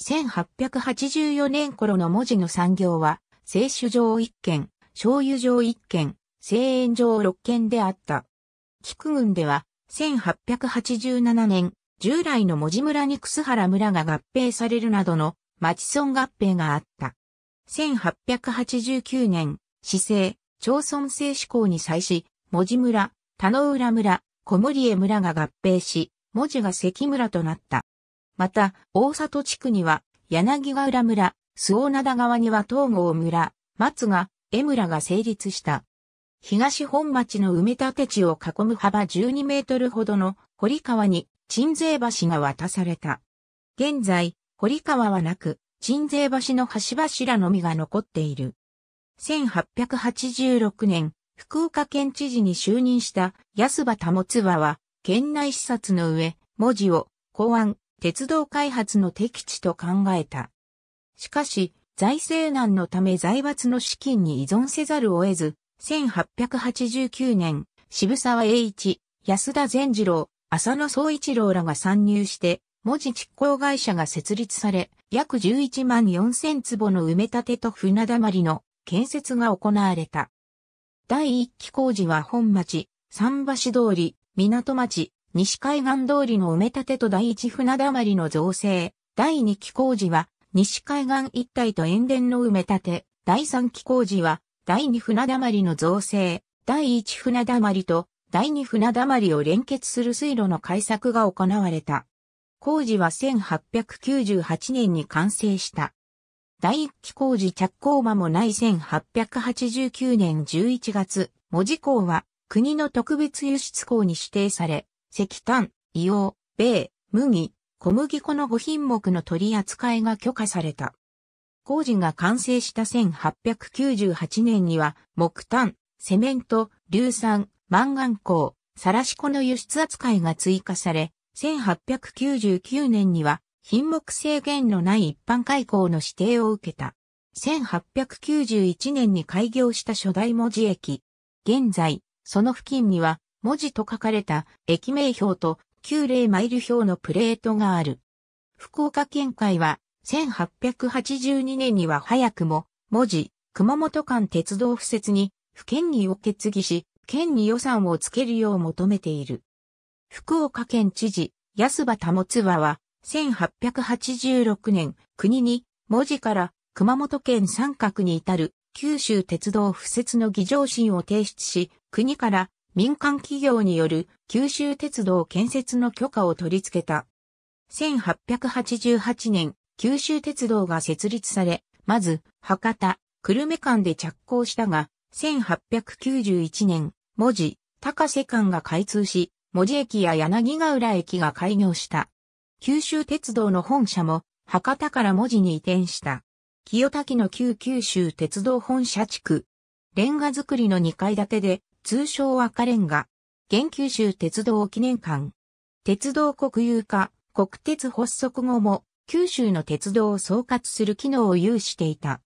1884年頃の文字の産業は、清酒場一軒、醤油場一軒、製塩場六軒であった。菊郡では、1887年、従来の文字村に楠原村が合併されるなどの町村合併があった。1889年、市政、町村制施行に際し、文字村、田野浦村、小森江村が合併し、文字が関村となった。また、大里地区には、柳ヶ浦村、周防灘川には東郷村、松が、江村が成立した。東本町の埋め立て地を囲む幅12メートルほどの堀川に鎮西橋が渡された。現在、堀川はなく、鎮西橋の橋柱のみが残っている。1886年、福岡県知事に就任した安場保津和は、県内視察の上、文字を公安、鉄道開発の適地と考えた。しかし、財政難のため財閥の資金に依存せざるを得ず、1889年、渋沢栄一、安田善次郎、浅野総一郎らが参入して、文字実行会社が設立され、約11万4千坪の埋め立てと船溜まりの建設が行われた。第一期工事は本町、桟橋通り、港町、西海岸通りの埋め立てと第一船溜まりの造成、第二期工事は西海岸一帯と塩田の埋め立て、第三期工事は第二船溜まりの造成、第一船溜まりと第二船溜まりを連結する水路の開削が行われた。工事は1898年に完成した。第一期工事着工間もない1889年11月、文字港は国の特別輸出港に指定され、石炭、硫黄、米、麦、小麦粉の5品目の取り扱いが許可された。工事が完成した1898年には、木炭、セメント、硫酸、マンガン鋼、サラシコの輸出扱いが追加され、1899年には、品目制限のない一般開港の指定を受けた。1891年に開業した初代文字駅。現在、その付近には、文字と書かれた駅名標と旧霊マイル標のプレートがある。福岡県会は、1882年には早くも、文字、熊本間鉄道敷設に、府県議を決議し、県に予算をつけるよう求めている。福岡県知事、安場保津和は、1886年、国に、文字から熊本県三角に至る九州鉄道敷設の議場審を提出し、国から民間企業による九州鉄道建設の許可を取り付けた。1888年、九州鉄道が設立され、まず、博多、久留米間で着工したが、1891年、文字、高瀬間が開通し、文字駅や柳ヶ浦駅が開業した。九州鉄道の本社も、博多から文字に移転した。清滝の旧九州鉄道本社地区。レンガ造りの2階建てで、通称赤レンガ。現九州鉄道記念館。鉄道国有化、国鉄発足後も、九州の鉄道を総括する機能を有していた。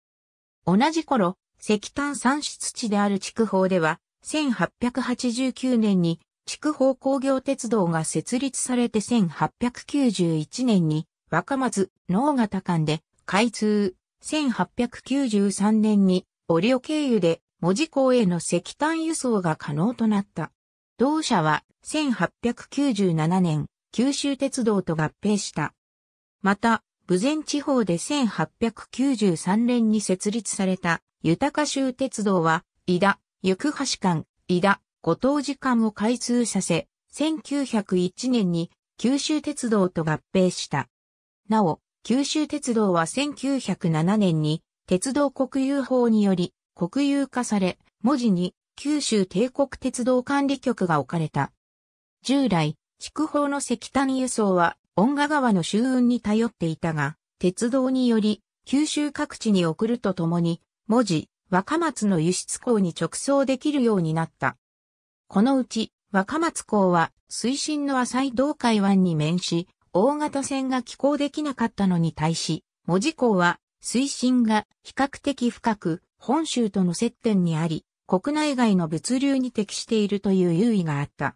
同じ頃、石炭産出地である筑豊では、1889年に筑豊工業鉄道が設立されて1891年に若松、能形間で開通、1893年に折尾経由で文字港への石炭輸送が可能となった。同社は1897年、九州鉄道と合併した。また、武前地方で1893年に設立された豊州鉄道は、井田、行橋間、井田、ご当時間を開通させ、1901年に九州鉄道と合併した。なお、九州鉄道は1907年に鉄道国有法により国有化され、文字に九州帝国鉄道管理局が置かれた。従来、筑豊の石炭輸送は恩賀川の周運に頼っていたが、鉄道により九州各地に送るとともに、文字、若松の輸出港に直送できるようになった。このうち、若松港は水深の浅い道海湾に面し、大型船が寄港できなかったのに対し、文字港は水深が比較的深く、本州との接点にあり、国内外の物流に適しているという優位があった。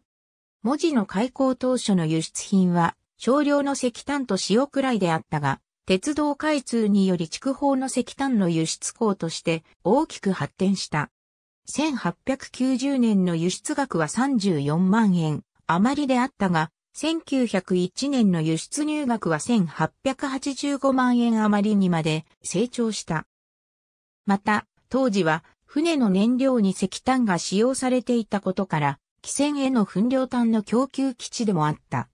文字の開港当初の輸出品は少量の石炭と塩くらいであったが、鉄道開通により筑豊の石炭の輸出港として大きく発展した。1890年の輸出額は34万円余りであったが、1901年の輸出入額は1885万円余りにまで成長した。また、当時は船の燃料に石炭が使用されていたことから、汽船への粉量炭の供給基地でもあった。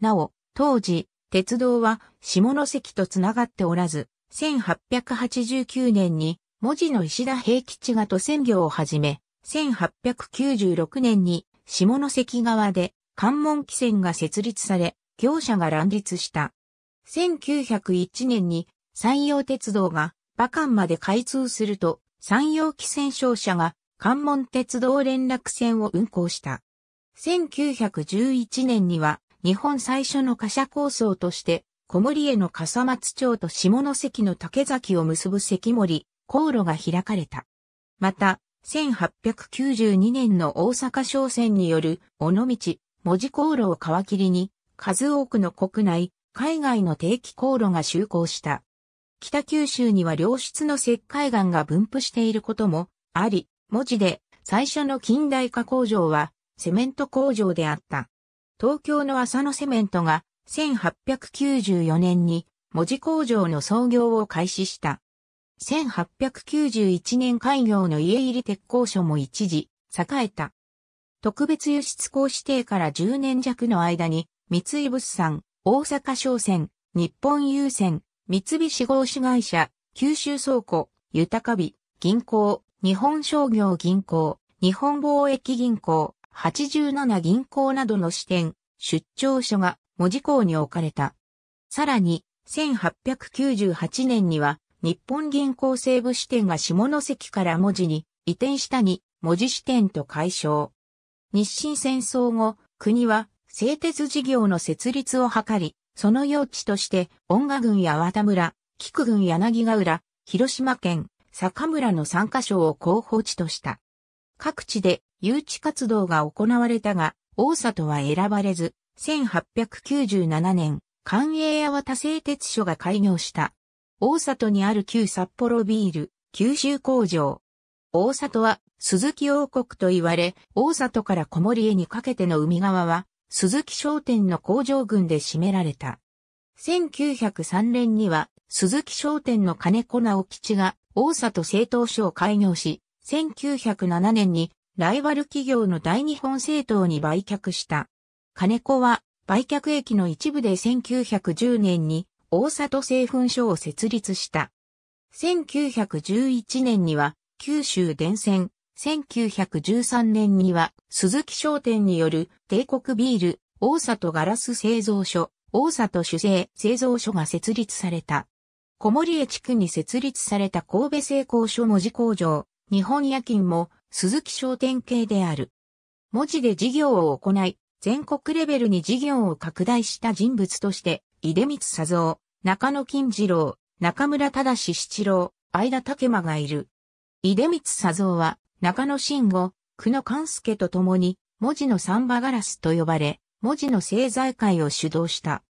なお、当時、鉄道は下関とつながっておらず、1889年に文字の石田平吉が都線業を始め、1896年に下関側で関門汽船が設立され、業者が乱立した。1901年に山陽鉄道が馬館まで開通すると、山陽汽船商社が関門鉄道連絡船を運行した。1911年には日本最初の貨車構想として、小森への笠松町と下関の竹崎を結ぶ関森、航路が開かれた。また、1892年の大阪商船による尾道、文字航路を皮切りに、数多くの国内、海外の定期航路が就航した。北九州には良質の石灰岩が分布していることもあり、文字で最初の近代化工場はセメント工場であった。東京の浅野セメントが1894年に文字工場の創業を開始した。1891年開業の家入り鉄工所も一時栄えた。特別輸出港指定から10年弱の間に、三井物産、大阪商船、日本郵船、三菱合資会社、九州倉庫、豊美、銀行、日本商業銀行、日本貿易銀行、87銀行などの支店、出張所が文字港に置かれた。さらに、1898年には、日本銀行西部支店が下関から文字に移転したに、文字支店と解消。日清戦争後、国は製鉄事業の設立を図り、その用地として、恩賀郡や綿村、菊郡柳ヶ浦、広島県坂村の3カ所を候補地とした。各地で誘致活動が行われたが、大里は選ばれず、1897年、関営八幡製鉄所が開業した。大里にある旧札幌ビール、九州工場。大里は鈴木王国と言われ、大里から小森へにかけての海側は、鈴木商店の工場群で占められた。1903年には、鈴木商店の金子直吉が大里製陶所を開業し、1907年にライバル企業の大日本製陶に売却した。金子は売却益の一部で1910年に大里製粉所を設立した。1911年には九州電線、1913年には鈴木商店による帝国ビール、大里ガラス製造所、大里主製製造所が設立された。小森江地区に設立された神戸製鋼所文字工場、日本夜勤も鈴木商店系である。文字で事業を行い、全国レベルに事業を拡大した人物として、出光佐蔵、中野金次郎、中村忠七郎、相田武馬がいる。出光佐蔵は、中野慎吾、久野勘介と共に、文字のサンバガラスと呼ばれ、文字の製材会を主導した。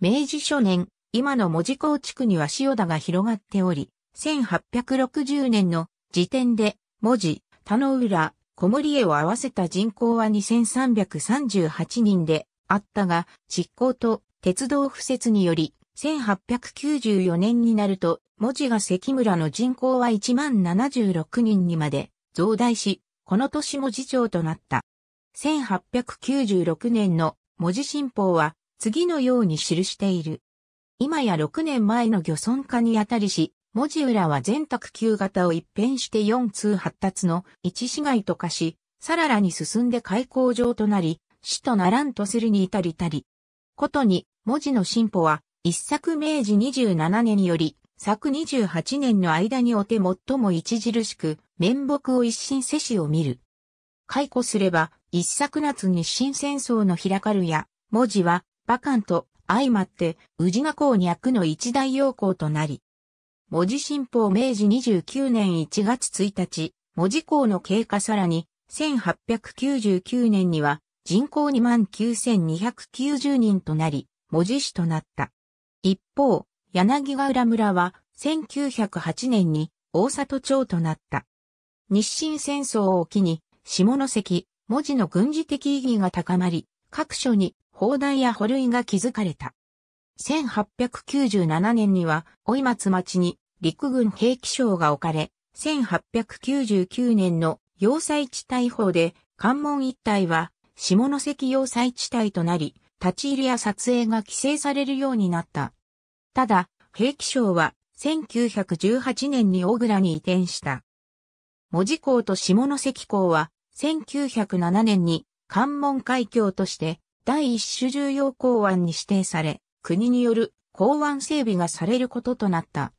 明治初年、今の門司港地区には塩田が広がっており、1860年の時点で、文字、田の浦、小森江を合わせた人口は2338人であったが、実行と鉄道敷設により、1894年になると、文字が関村の人口は1万76人にまで増大し、この年も次長となった。1896年の文字新報は次のように記している。今や6年前の漁村化にあたりし、文字浦は全卓球型を一変して4通発達の一市街と化し、さららに進んで開港場となり、死とならんとするに至りたり。ことに、文字の進歩は、一作明治27年より、作28年の間におて最も著しく、面目を一新せしを見る。解雇すれば、一作夏に新戦争の開かるや、文字は、馬漢と相まって、宇治名公脈の一大要項となり、文字新報明治29年1月1日、文字港の経過さらに、1899年には人口29,290人となり、文字市となった。一方、柳ヶ浦村は1908年に大里町となった。日清戦争を機に、下関、文字の軍事的意義が高まり、各所に砲台や保塁が築かれた。1897年には、追松町に陸軍兵器省が置かれ、1899年の要塞地帯法で関門一帯は下関要塞地帯となり、立ち入りや撮影が規制されるようになった。ただ、兵器省は1918年に小倉に移転した。文字港と下関港は1907年に関門海峡として第一種重要港湾に指定され、国による港湾整備がされることとなった。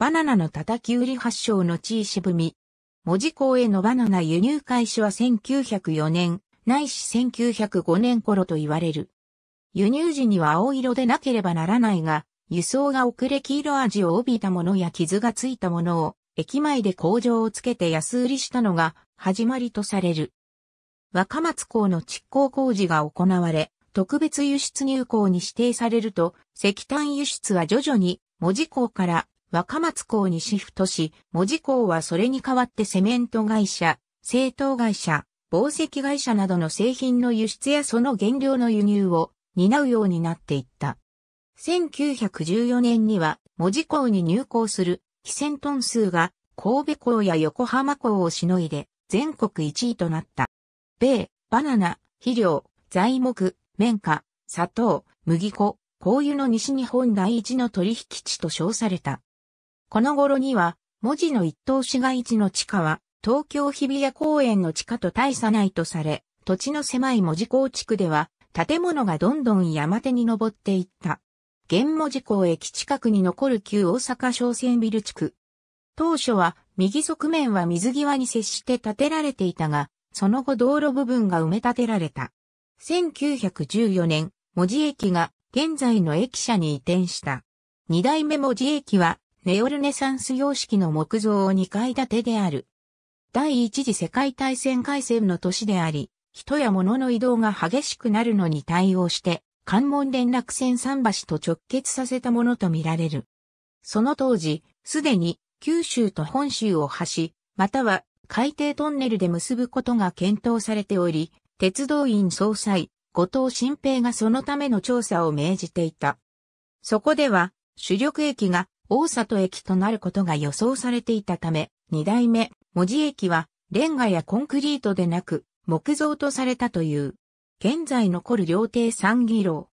バナナの叩き売り発祥の地石踏み。文字港へのバナナ輸入開始は1904年、ないし1905年頃と言われる。輸入時には青色でなければならないが、輸送が遅れ黄色味を帯びたものや傷がついたものを駅前で工場をつけて安売りしたのが始まりとされる。若松港の蓄光工事が行われ、特別輸出入港に指定されると、石炭輸出は徐々に文字港から若松港にシフトし、文字港はそれに代わってセメント会社、製糖会社、紡績会社などの製品の輸出やその原料の輸入を担うようになっていった。1914年には文字港に入港する非線トン数が神戸港や横浜港をしのいで全国1位となった。米、バナナ、肥料、材木、綿花、砂糖、麦粉、香油の西日本第一の取引地と称された。この頃には、文字の一等市街地の地下は、東京日比谷公園の地下と大差ないとされ、土地の狭い文字港地区では、建物がどんどん山手に登っていった。現文字港駅近くに残る旧大阪商船ビル地区。当初は、右側面は水際に接して建てられていたが、その後道路部分が埋め立てられた。1914年、文字駅が現在の駅舎に移転した。二代目文字駅はネオルネサンス様式の木造を2階建てである。第一次世界大戦開戦の年であり、人や物の移動が激しくなるのに対応して、関門連絡線桟橋と直結させたものとみられる。その当時、すでに九州と本州を橋、または海底トンネルで結ぶことが検討されており、鉄道員総裁、後藤新平がそのための調査を命じていた。そこでは、主力駅が大里駅となることが予想されていたため、二代目、文字駅は、レンガやコンクリートでなく、木造とされたという。現在残る料亭三義楼。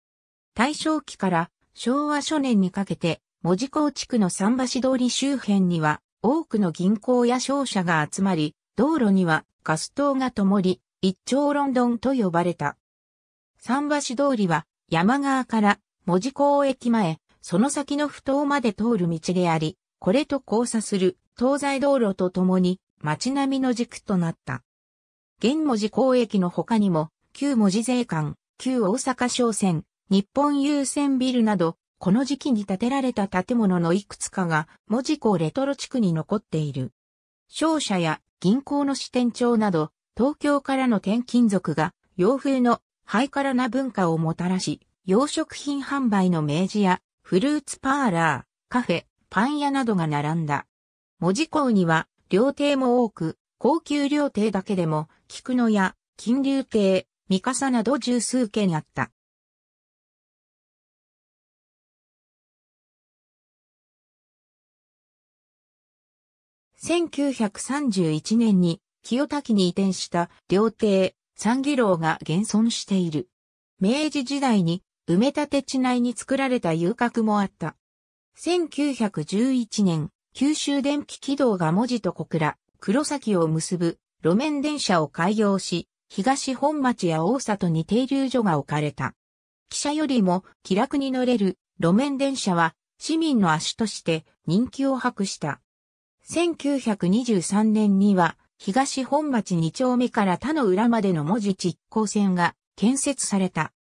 大正期から昭和初年にかけて、文字港地区の桟橋通り周辺には、多くの銀行や商社が集まり、道路にはガス灯が灯り、一丁ロンドンと呼ばれた。桟橋通りは山側から文字港駅前、その先の不当まで通る道であり、これと交差する東西道路とともに街並みの軸となった。現文字港駅の他にも、旧文字税関、旧大阪商船、日本優先ビルなど、この時期に建てられた建物のいくつかが文字港レトロ地区に残っている。商社や銀行の支店長など、東京からの転勤族が洋風のハイカラな文化をもたらし、洋食品販売の明治やフルーツパーラー、カフェ、パン屋などが並んだ。文字港には料亭も多く、高級料亭だけでも、菊野屋、金龍亭、三笠など十数軒あった。1931年に清滝に移転した料亭三義楼が現存している。明治時代に埋め立て地内に作られた遊郭もあった。1911年、九州電気軌道が文字と小倉、黒崎を結ぶ路面電車を開業し、東本町や大里に停留所が置かれた。汽車よりも気楽に乗れる路面電車は市民の足として人気を博した。1923年には東本町2丁目から他の裏までの文字実行線が建設された。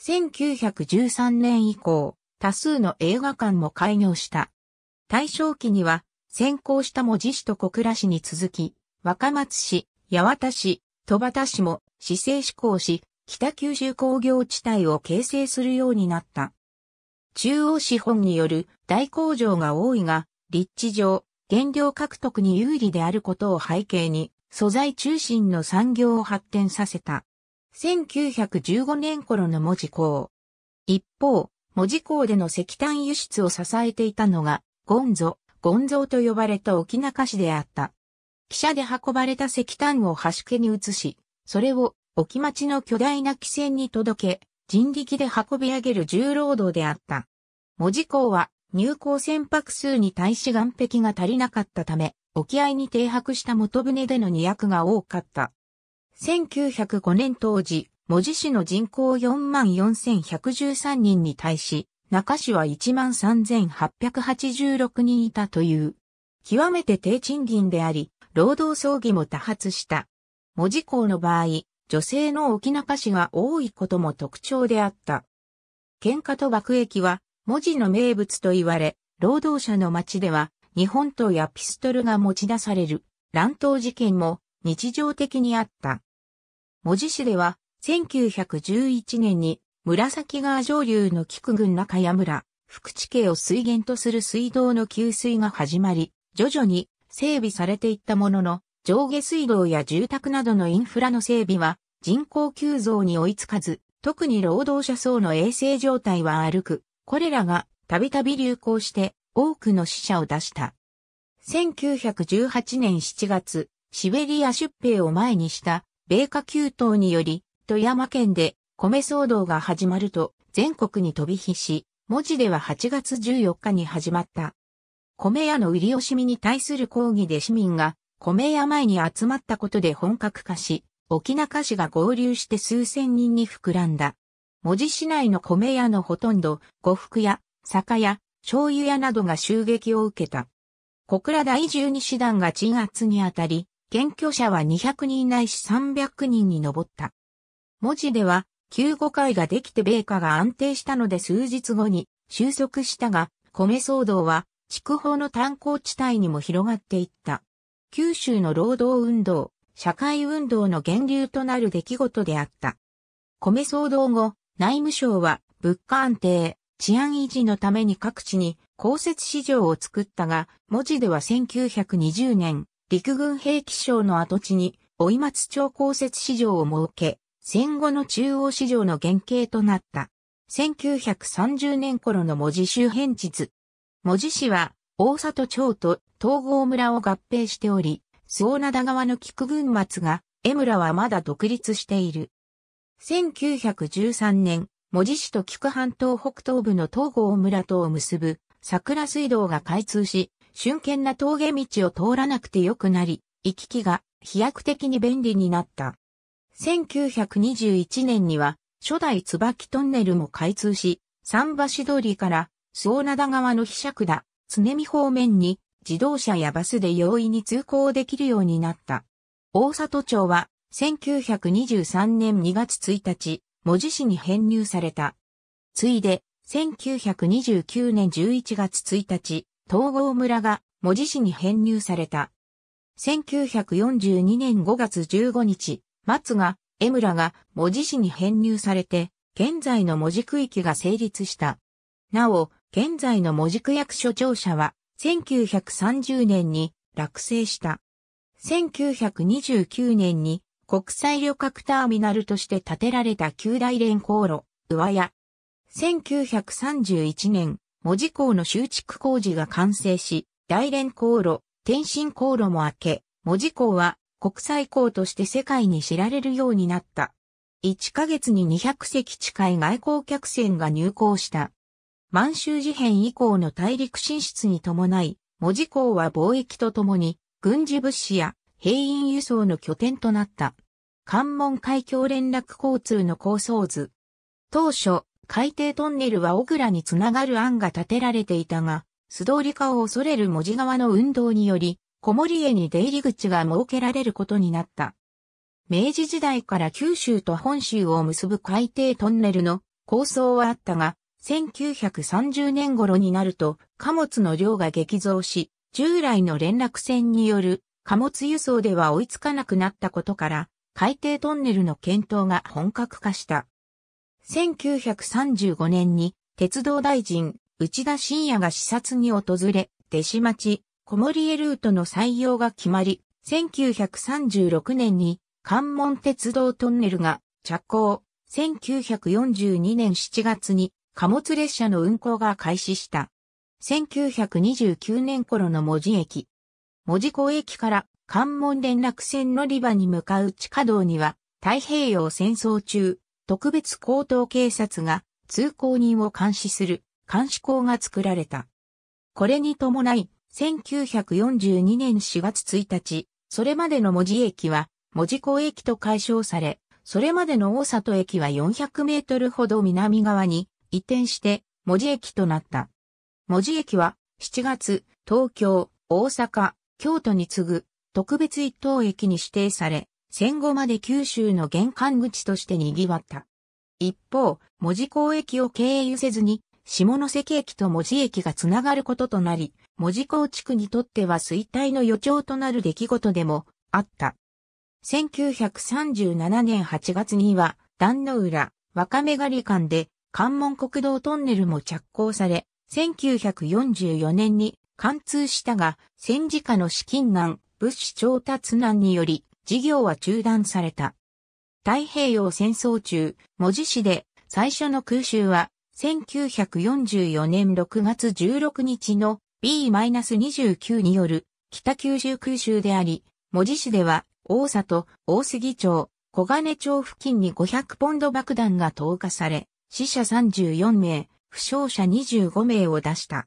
1913年以降、多数の映画館も開業した。大正期には先行した文字市と小倉市に続き、若松市、八幡市、戸畑市も市政施行し、北九州工業地帯を形成するようになった。中央資本による大工場が多いが、立地上、原料獲得に有利であることを背景に、素材中心の産業を発展させた。1915年頃の文字港。一方、文字港での石炭輸出を支えていたのが、ゴンゾ、ゴンゾと呼ばれた沖中市であった。汽車で運ばれた石炭を橋家に移し、それを沖町の巨大な汽船に届け、人力で運び上げる重労働であった。文字港は入港船舶数に対し岸壁が足りなかったため、沖合に停泊した元船での荷役が多かった。1905年当時、文字市の人口44,113人に対し、中市は13,886人いたという。極めて低賃金であり、労働争議も多発した。文字港の場合、女性の沖中市が多いことも特徴であった。喧嘩と爆撃は文字の名物と言われ、労働者の街では、日本刀やピストルが持ち出される乱闘事件も日常的にあった。文字市では、1911年に紫川上流の菊郡中谷村、福地家を水源とする水道の給水が始まり、徐々に整備されていったものの、上下水道や住宅などのインフラの整備は人口急増に追いつかず、特に労働者層の衛生状態は歩く。これらがたびたび流行して多くの死者を出した。1918年7月、シベリア出兵を前にした米火急騰により、富山県で米騒動が始まると全国に飛び火し、文字では8月14日に始まった。米屋の売り惜しみに対する抗議で市民が米屋前に集まったことで本格化し、沖中市が合流して数千人に膨らんだ。文字市内の米屋のほとんど、呉服屋、酒屋、醤油屋などが襲撃を受けた。小倉第十二師団が鎮圧にあたり、検挙者は200人ないし300人に上った。文字では、救護会ができて米価が安定したので数日後に収束したが、米騒動は、筑豊の炭鉱地帯にも広がっていった。九州の労働運動、社会運動の源流となる出来事であった。米騒動後、内務省は物価安定、治安維持のために各地に公設市場を作ったが、文字では1920年、陸軍兵器省の跡地に、追松町公設市場を設け、戦後の中央市場の原型となった。1930年頃の文字周辺地図。文字市は、大里町と東郷村を合併しており、周防灘川の菊群松が、江村はまだ独立している。1913年、文字市と菊半島北東部の東郷村とを結ぶ桜水道が開通し、瞬間な峠道を通らなくてよくなり、行き来が飛躍的に便利になった。1921年には初代椿トンネルも開通し、桟橋通りから周防灘川の飛尺田、常見方面に自動車やバスで容易に通行できるようになった。大里町は1923年2月1日、文字市に編入された。ついで、1929年11月1日、東郷村が文字市に編入された。1942年5月15日、松が江村が文字市に編入されて、現在の文字区域が成立した。なお、現在の文字区役所庁舎は、1930年に落成した。1929年に国際旅客ターミナルとして建てられた旧大連航路、上屋。1931年、文字港の修築工事が完成し、大連航路、天津航路も開け、文字港は国際港として世界に知られるようになった。1ヶ月に200隻近い外交客船が入港した。満州事変以降の大陸進出に伴い、文字港は貿易とともに軍事物資や兵員輸送の拠点となった。関門海峡連絡交通の構想図。当初、海底トンネルは小倉につながる案が立てられていたが、素通り化を恐れる文字側の運動により、小森家に出入り口が設けられることになった。明治時代から九州と本州を結ぶ海底トンネルの構想はあったが、1930年頃になると貨物の量が激増し、従来の連絡船による貨物輸送では追いつかなくなったことから、海底トンネルの検討が本格化した。1935年に鉄道大臣内田信也が視察に訪れ、弟子町、小森江ルートの採用が決まり、1936年に関門鉄道トンネルが着工、1942年7月に貨物列車の運行が開始した。1929年頃の文字駅。文字港駅から関門連絡船乗り場に向かう地下道には太平洋戦争中、特別高等警察が通行人を監視する監視港が作られた。これに伴い、1942年4月1日、それまでの文字駅は、文字港駅と解消され、それまでの大里駅は400メートルほど南側に移転して文字駅となった。文字駅は7月、東京、大阪、京都に次ぐ特別一等駅に指定され、戦後まで九州の玄関口として賑わった。一方、文字港駅を経由せずに、下関駅と文字駅がつながることとなり、文字港地区にとっては衰退の予兆となる出来事でもあった。1937年8月には、壇の浦、若目狩り間で関門国道トンネルも着工され、1944年に貫通したが、戦時下の資金難、物資調達難により、事業は中断された。太平洋戦争中、文字市で最初の空襲は、1944年6月16日の B-29 による北九州空襲であり、文字市では大里、大杉町、小金町付近に500ポンド爆弾が投下され、死者34名、負傷者25名を出した。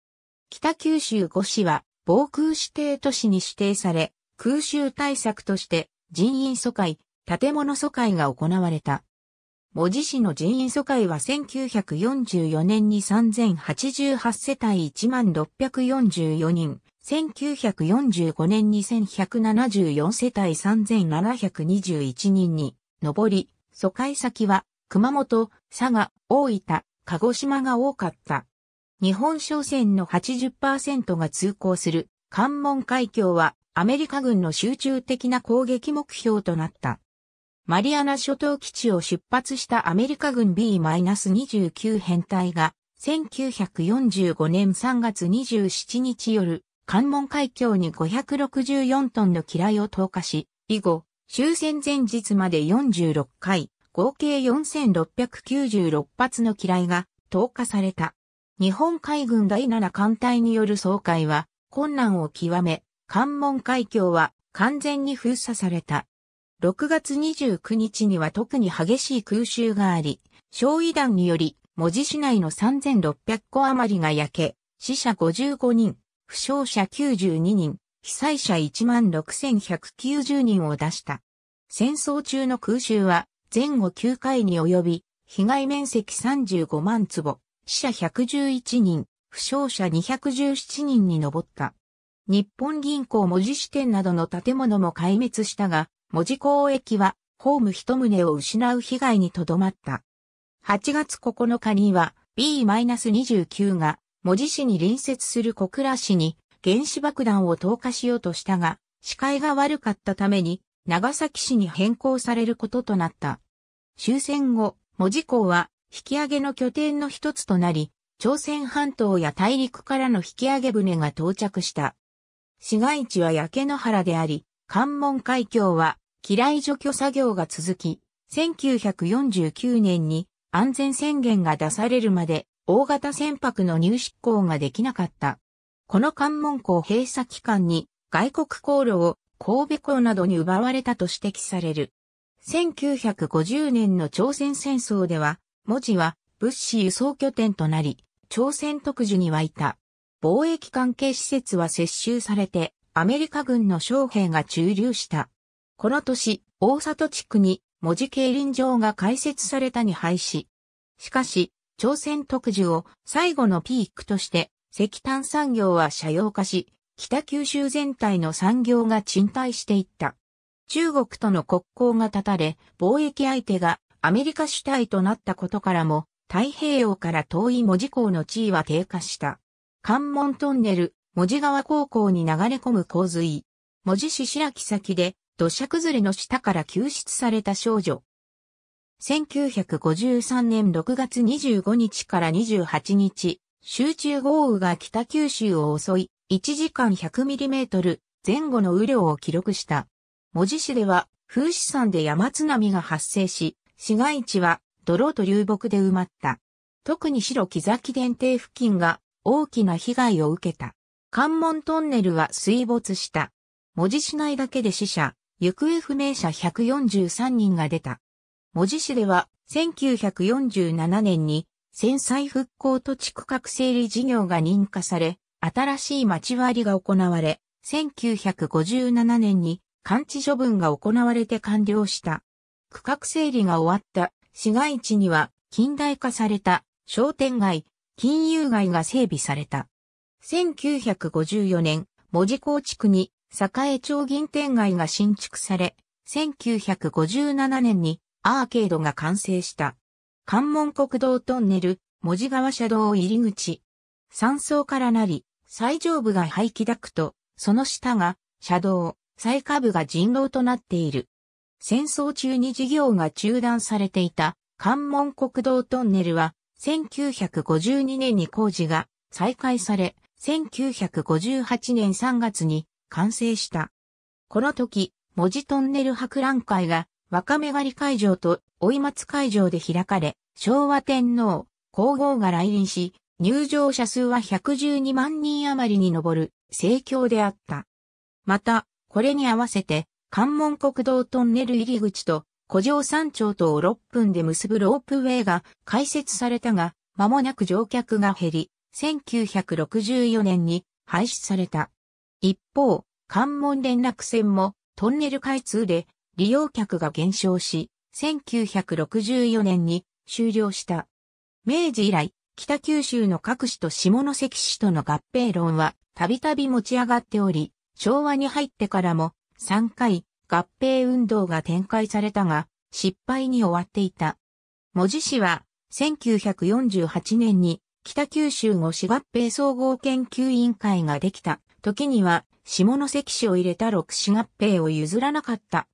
北九州5市は防空指定都市に指定され、空襲対策として人員疎開、建物疎開が行われた。文字市の人員疎開は1944年に3088世帯1644人、1945年に1174世帯3721人に上り、疎開先は熊本、佐賀、大分、鹿児島が多かった。日本商船の80%が通行する関門海峡はアメリカ軍の集中的な攻撃目標となった。マリアナ諸島基地を出発したアメリカ軍 B-29 編隊が1945年3月27日夜、関門海峡に564トンの機雷を投下し、以後、終戦前日まで46回、合計4696発の機雷が投下された。日本海軍第7艦隊による総会は困難を極め、関門海峡は完全に封鎖された。6月29日には特に激しい空襲があり、焼夷弾により文字市内の3600個余りが焼け、死者55人、負傷者92人、被災者16,190人を出した。戦争中の空襲は前後9回に及び、被害面積35万坪、死者111人、負傷者217人に上った。日本銀行文字支店などの建物も壊滅したが、文字港駅はホーム一棟を失う被害にとどまった。8月9日には B-29 が文字市に隣接する小倉市に原子爆弾を投下しようとしたが、視界が悪かったために長崎市に変更されることとなった。終戦後、文字港は引き上げの拠点の一つとなり、朝鮮半島や大陸からの引き上げ船が到着した。市街地は焼け野原であり、関門海峡は機雷除去作業が続き、1949年に安全宣言が出されるまで大型船舶の入出港ができなかった。この関門港閉鎖期間に外国航路を神戸港などに奪われたと指摘される。1950年の朝鮮戦争では文字は物資輸送拠点となり、朝鮮特需に湧いた。貿易関係施設は接収されて、アメリカ軍の将兵が駐留した。この年、大里地区に文字競輪場が開設されたに廃止。しかし、朝鮮特需を最後のピークとして、石炭産業は社用化し、北九州全体の産業が賃貸していった。中国との国交が断たれ、貿易相手がアメリカ主体となったことからも、太平洋から遠い文字港の地位は低下した。関門トンネル、文字川高校に流れ込む洪水。文字市白木先で土砂崩れの下から救出された少女。1953年6月25日から28日、集中豪雨が北九州を襲い、1時間 100mm 前後の雨量を記録した。文字市では、風刺山で山津波が発生し、市街地は泥と流木で埋まった。特に白木崎電停付近が大きな被害を受けた。関門トンネルは水没した。文字市内だけで死者、行方不明者143人が出た。文字市では1947年に戦災復興土地区画整理事業が認可され、新しい町割りが行われ、1957年に完治処分が行われて完了した。区画整理が終わった市街地には近代化された商店街、金融街が整備された。1954年、文字港地区に栄町銀店街が新築され、1957年にアーケードが完成した。関門国道トンネル、文字川車道入り口。山荘からなり、最上部が排気ダクト、その下が車道、最下部が人道となっている。戦争中に事業が中断されていた関門国道トンネルは1952年に工事が再開され、1958年3月に完成した。この時、文字トンネル博覧会が若女狩り会場と追松会場で開かれ、昭和天皇、皇后が来臨し、入場者数は112万人余りに上る盛況であった。また、これに合わせて関門国道トンネル入り口と古城山頂とを6分で結ぶロープウェイが開設されたが、間もなく乗客が減り、1964年に廃止された。一方、関門連絡船もトンネル開通で利用客が減少し、1964年に終了した。明治以来、北九州の各市と下関市との合併論はたびたび持ち上がっており、昭和に入ってからも3回合併運動が展開されたが、失敗に終わっていた。文字市は1948年に北九州語市合併総合研究委員会ができた時には下関市を入れた六市合併を譲らなかった。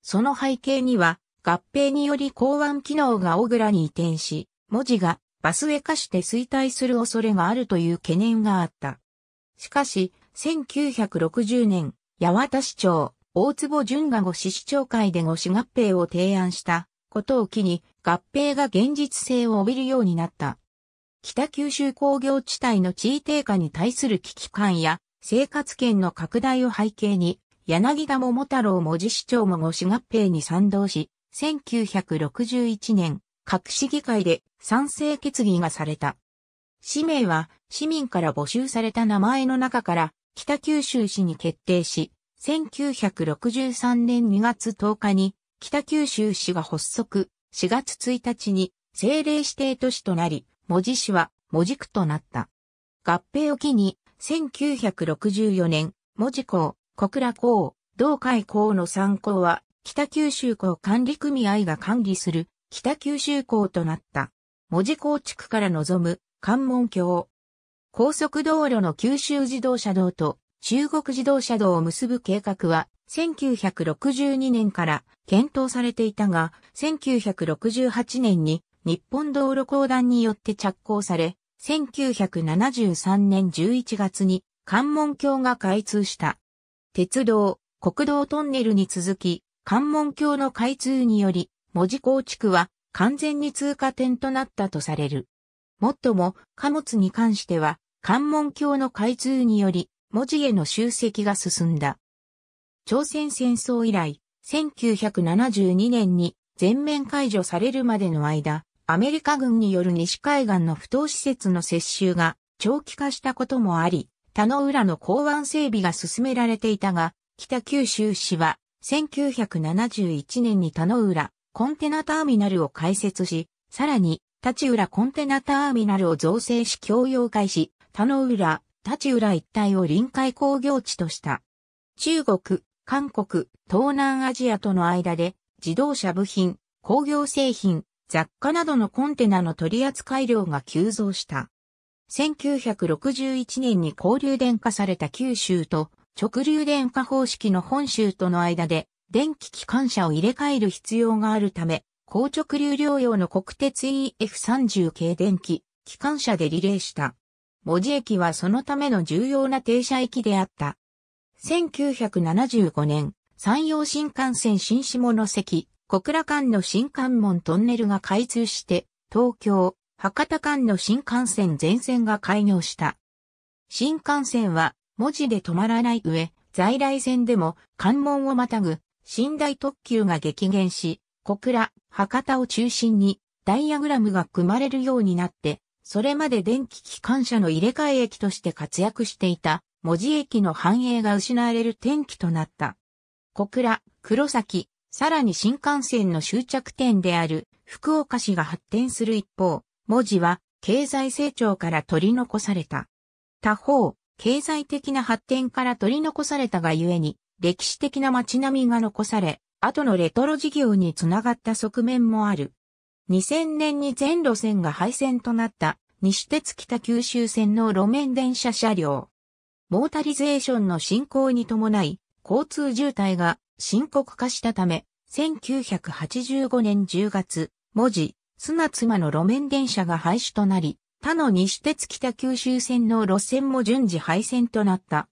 その背景には合併により港湾機能が小倉に移転し、文字がバスへ化して衰退する恐れがあるという懸念があった。しかし、1960年、八幡市長、大坪淳がご市市長会でご市合併を提案したことを機に合併が現実性を帯びるようになった。北九州工業地帯の地位低下に対する危機感や生活圏の拡大を背景に、柳田桃太郎文字市長もご市合併に賛同し、1961年、各市議会で賛成決議がされた。氏名は市民から募集された名前の中から北九州市に決定し、1963年2月10日に北九州市が発足、4月1日に政令指定都市となり、文字市は文字区となった。合併を機に、1964年、文字港、小倉港、同海港の3港は、北九州港管理組合が管理する北九州港となった。文字港地区から望む関門橋。高速道路の九州自動車道と中国自動車道を結ぶ計画は1962年から検討されていたが、1968年に日本道路公団によって着工され、1973年11月に関門橋が開通した。鉄道、国道トンネルに続き、関門橋の開通により、文字構築は完全に通過点となったとされる。もっとも、貨物に関しては、関門橋の開通により、文字への集積が進んだ。朝鮮戦争以来、1972年に全面解除されるまでの間、アメリカ軍による西海岸の不当施設の接収が長期化したこともあり、田野浦の港湾整備が進められていたが、北九州市は1971年に田野浦コンテナターミナルを開設し、さらに立浦コンテナターミナルを造成し供用開始、田野浦、立浦一帯を臨海工業地とした。中国、韓国、東南アジアとの間で自動車部品、工業製品、雑貨などのコンテナの取扱量が急増した。1961年に交流電化された九州と直流電化方式の本州との間で電気機関車を入れ替える必要があるため、高直流量用の国鉄 EF30 系電気機関車でリレーした。文字駅はそのための重要な停車駅であった。1975年、山陽新幹線新下関、小倉間の新関門トンネルが開通して、東京、博多間の新幹線全線が開業した。新幹線は文字で止まらない上、在来線でも関門をまたぐ寝台特急が激減し、小倉、博多を中心にダイヤグラムが組まれるようになって、それまで電気機関車の入れ替え駅として活躍していた文字駅の繁栄が失われる転機となった。小倉、黒崎、さらに新幹線の終着点である福岡市が発展する一方、文字は経済成長から取り残された。他方、経済的な発展から取り残されたがゆえに、歴史的な街並みが残され、後のレトロ事業につながった側面もある。2000年に全路線が廃線となった西鉄北九州線の路面電車車両。モータリゼーションの進行に伴い、交通渋滞が深刻化したため、1985年10月、文字、砂妻の路面電車が廃止となり、他の西鉄北九州線の路線も順次廃線となった。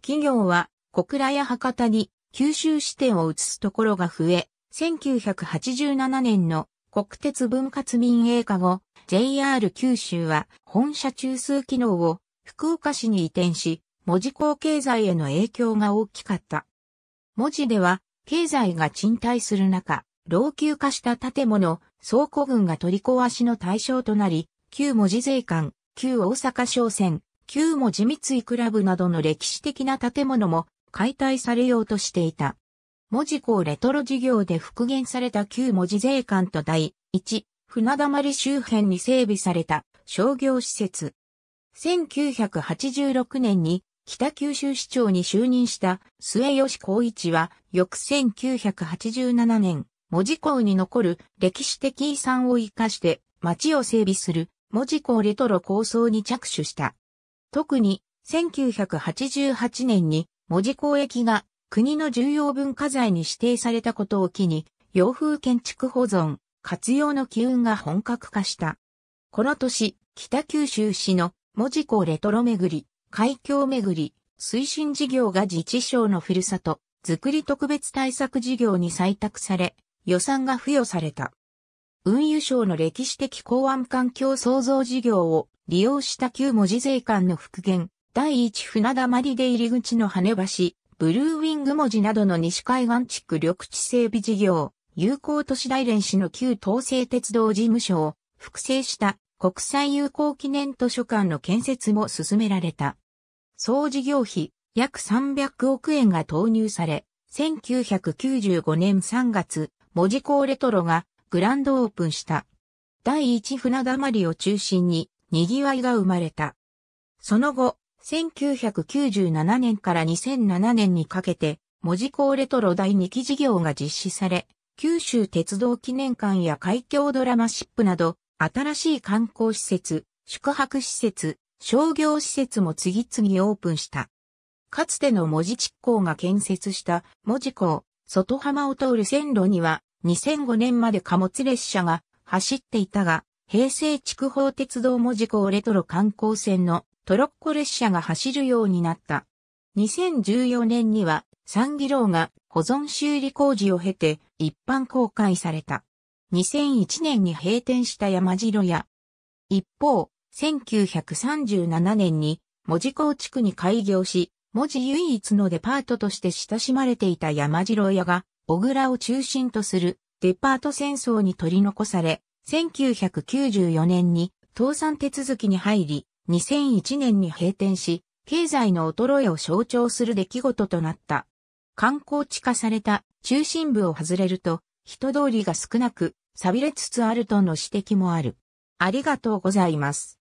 企業は小倉や博多に九州支店を移すところが増え、1987年の国鉄分割民営化後、JR 九州は本社中枢機能を福岡市に移転し、文字工経済への影響が大きかった。文字では、経済が賃貸する中、老朽化した建物、倉庫群が取り壊しの対象となり、旧文字税関、旧大阪商船、旧文字三井クラブなどの歴史的な建物も解体されようとしていた。文字工レトロ事業で復元された旧文字税関と第一、船溜まり周辺に整備された商業施設。1986年に北九州市長に就任した末吉光一は、翌1987年、文字港に残る歴史的遺産を活かして街を整備する文字工レトロ構想に着手した。特に、1988年に文字工駅が国の重要文化財に指定されたことを機に、洋風建築保存、活用の機運が本格化した。この年、北九州市の文字工レトロ巡り、海峡巡り、推進事業が自治省のふるさと、づくり特別対策事業に採択され、予算が付与された。運輸省の歴史的港湾環境創造事業を利用した旧文字税関の復元、第一船田まり出入り口の羽橋、ブルーウィング文字などの西海岸地区緑地整備事業、有効都市大連市の旧東西鉄道事務所を複製した国際友好記念図書館の建設も進められた。総事業費約300億円が投入され、1995年3月、文字工レトロがグランドオープンした。第一船だまりを中心に賑わいが生まれた。その後、1997年から2007年にかけて、文字工レトロ第2期事業が実施され、九州鉄道記念館や海峡ドラマシップなど、新しい観光施設、宿泊施設、商業施設も次々オープンした。かつての文字蓄港が建設した文字港、外浜を通る線路には2005年まで貨物列車が走っていたが、平成筑豊鉄道文字港レトロ観光船のトロッコ列車が走るようになった。2014年には三義楼が保存修理工事を経て一般公開された。2001年に閉店した山城屋。一方、1937年に文字港地区に開業し、文字唯一のデパートとして親しまれていた山城屋が小倉を中心とするデパート戦争に取り残され、1994年に倒産手続きに入り、2001年に閉店し、経済の衰えを象徴する出来事となった。観光地化された中心部を外れると、人通りが少なく、錆びれつつあるとの指摘もある。ありがとうございます。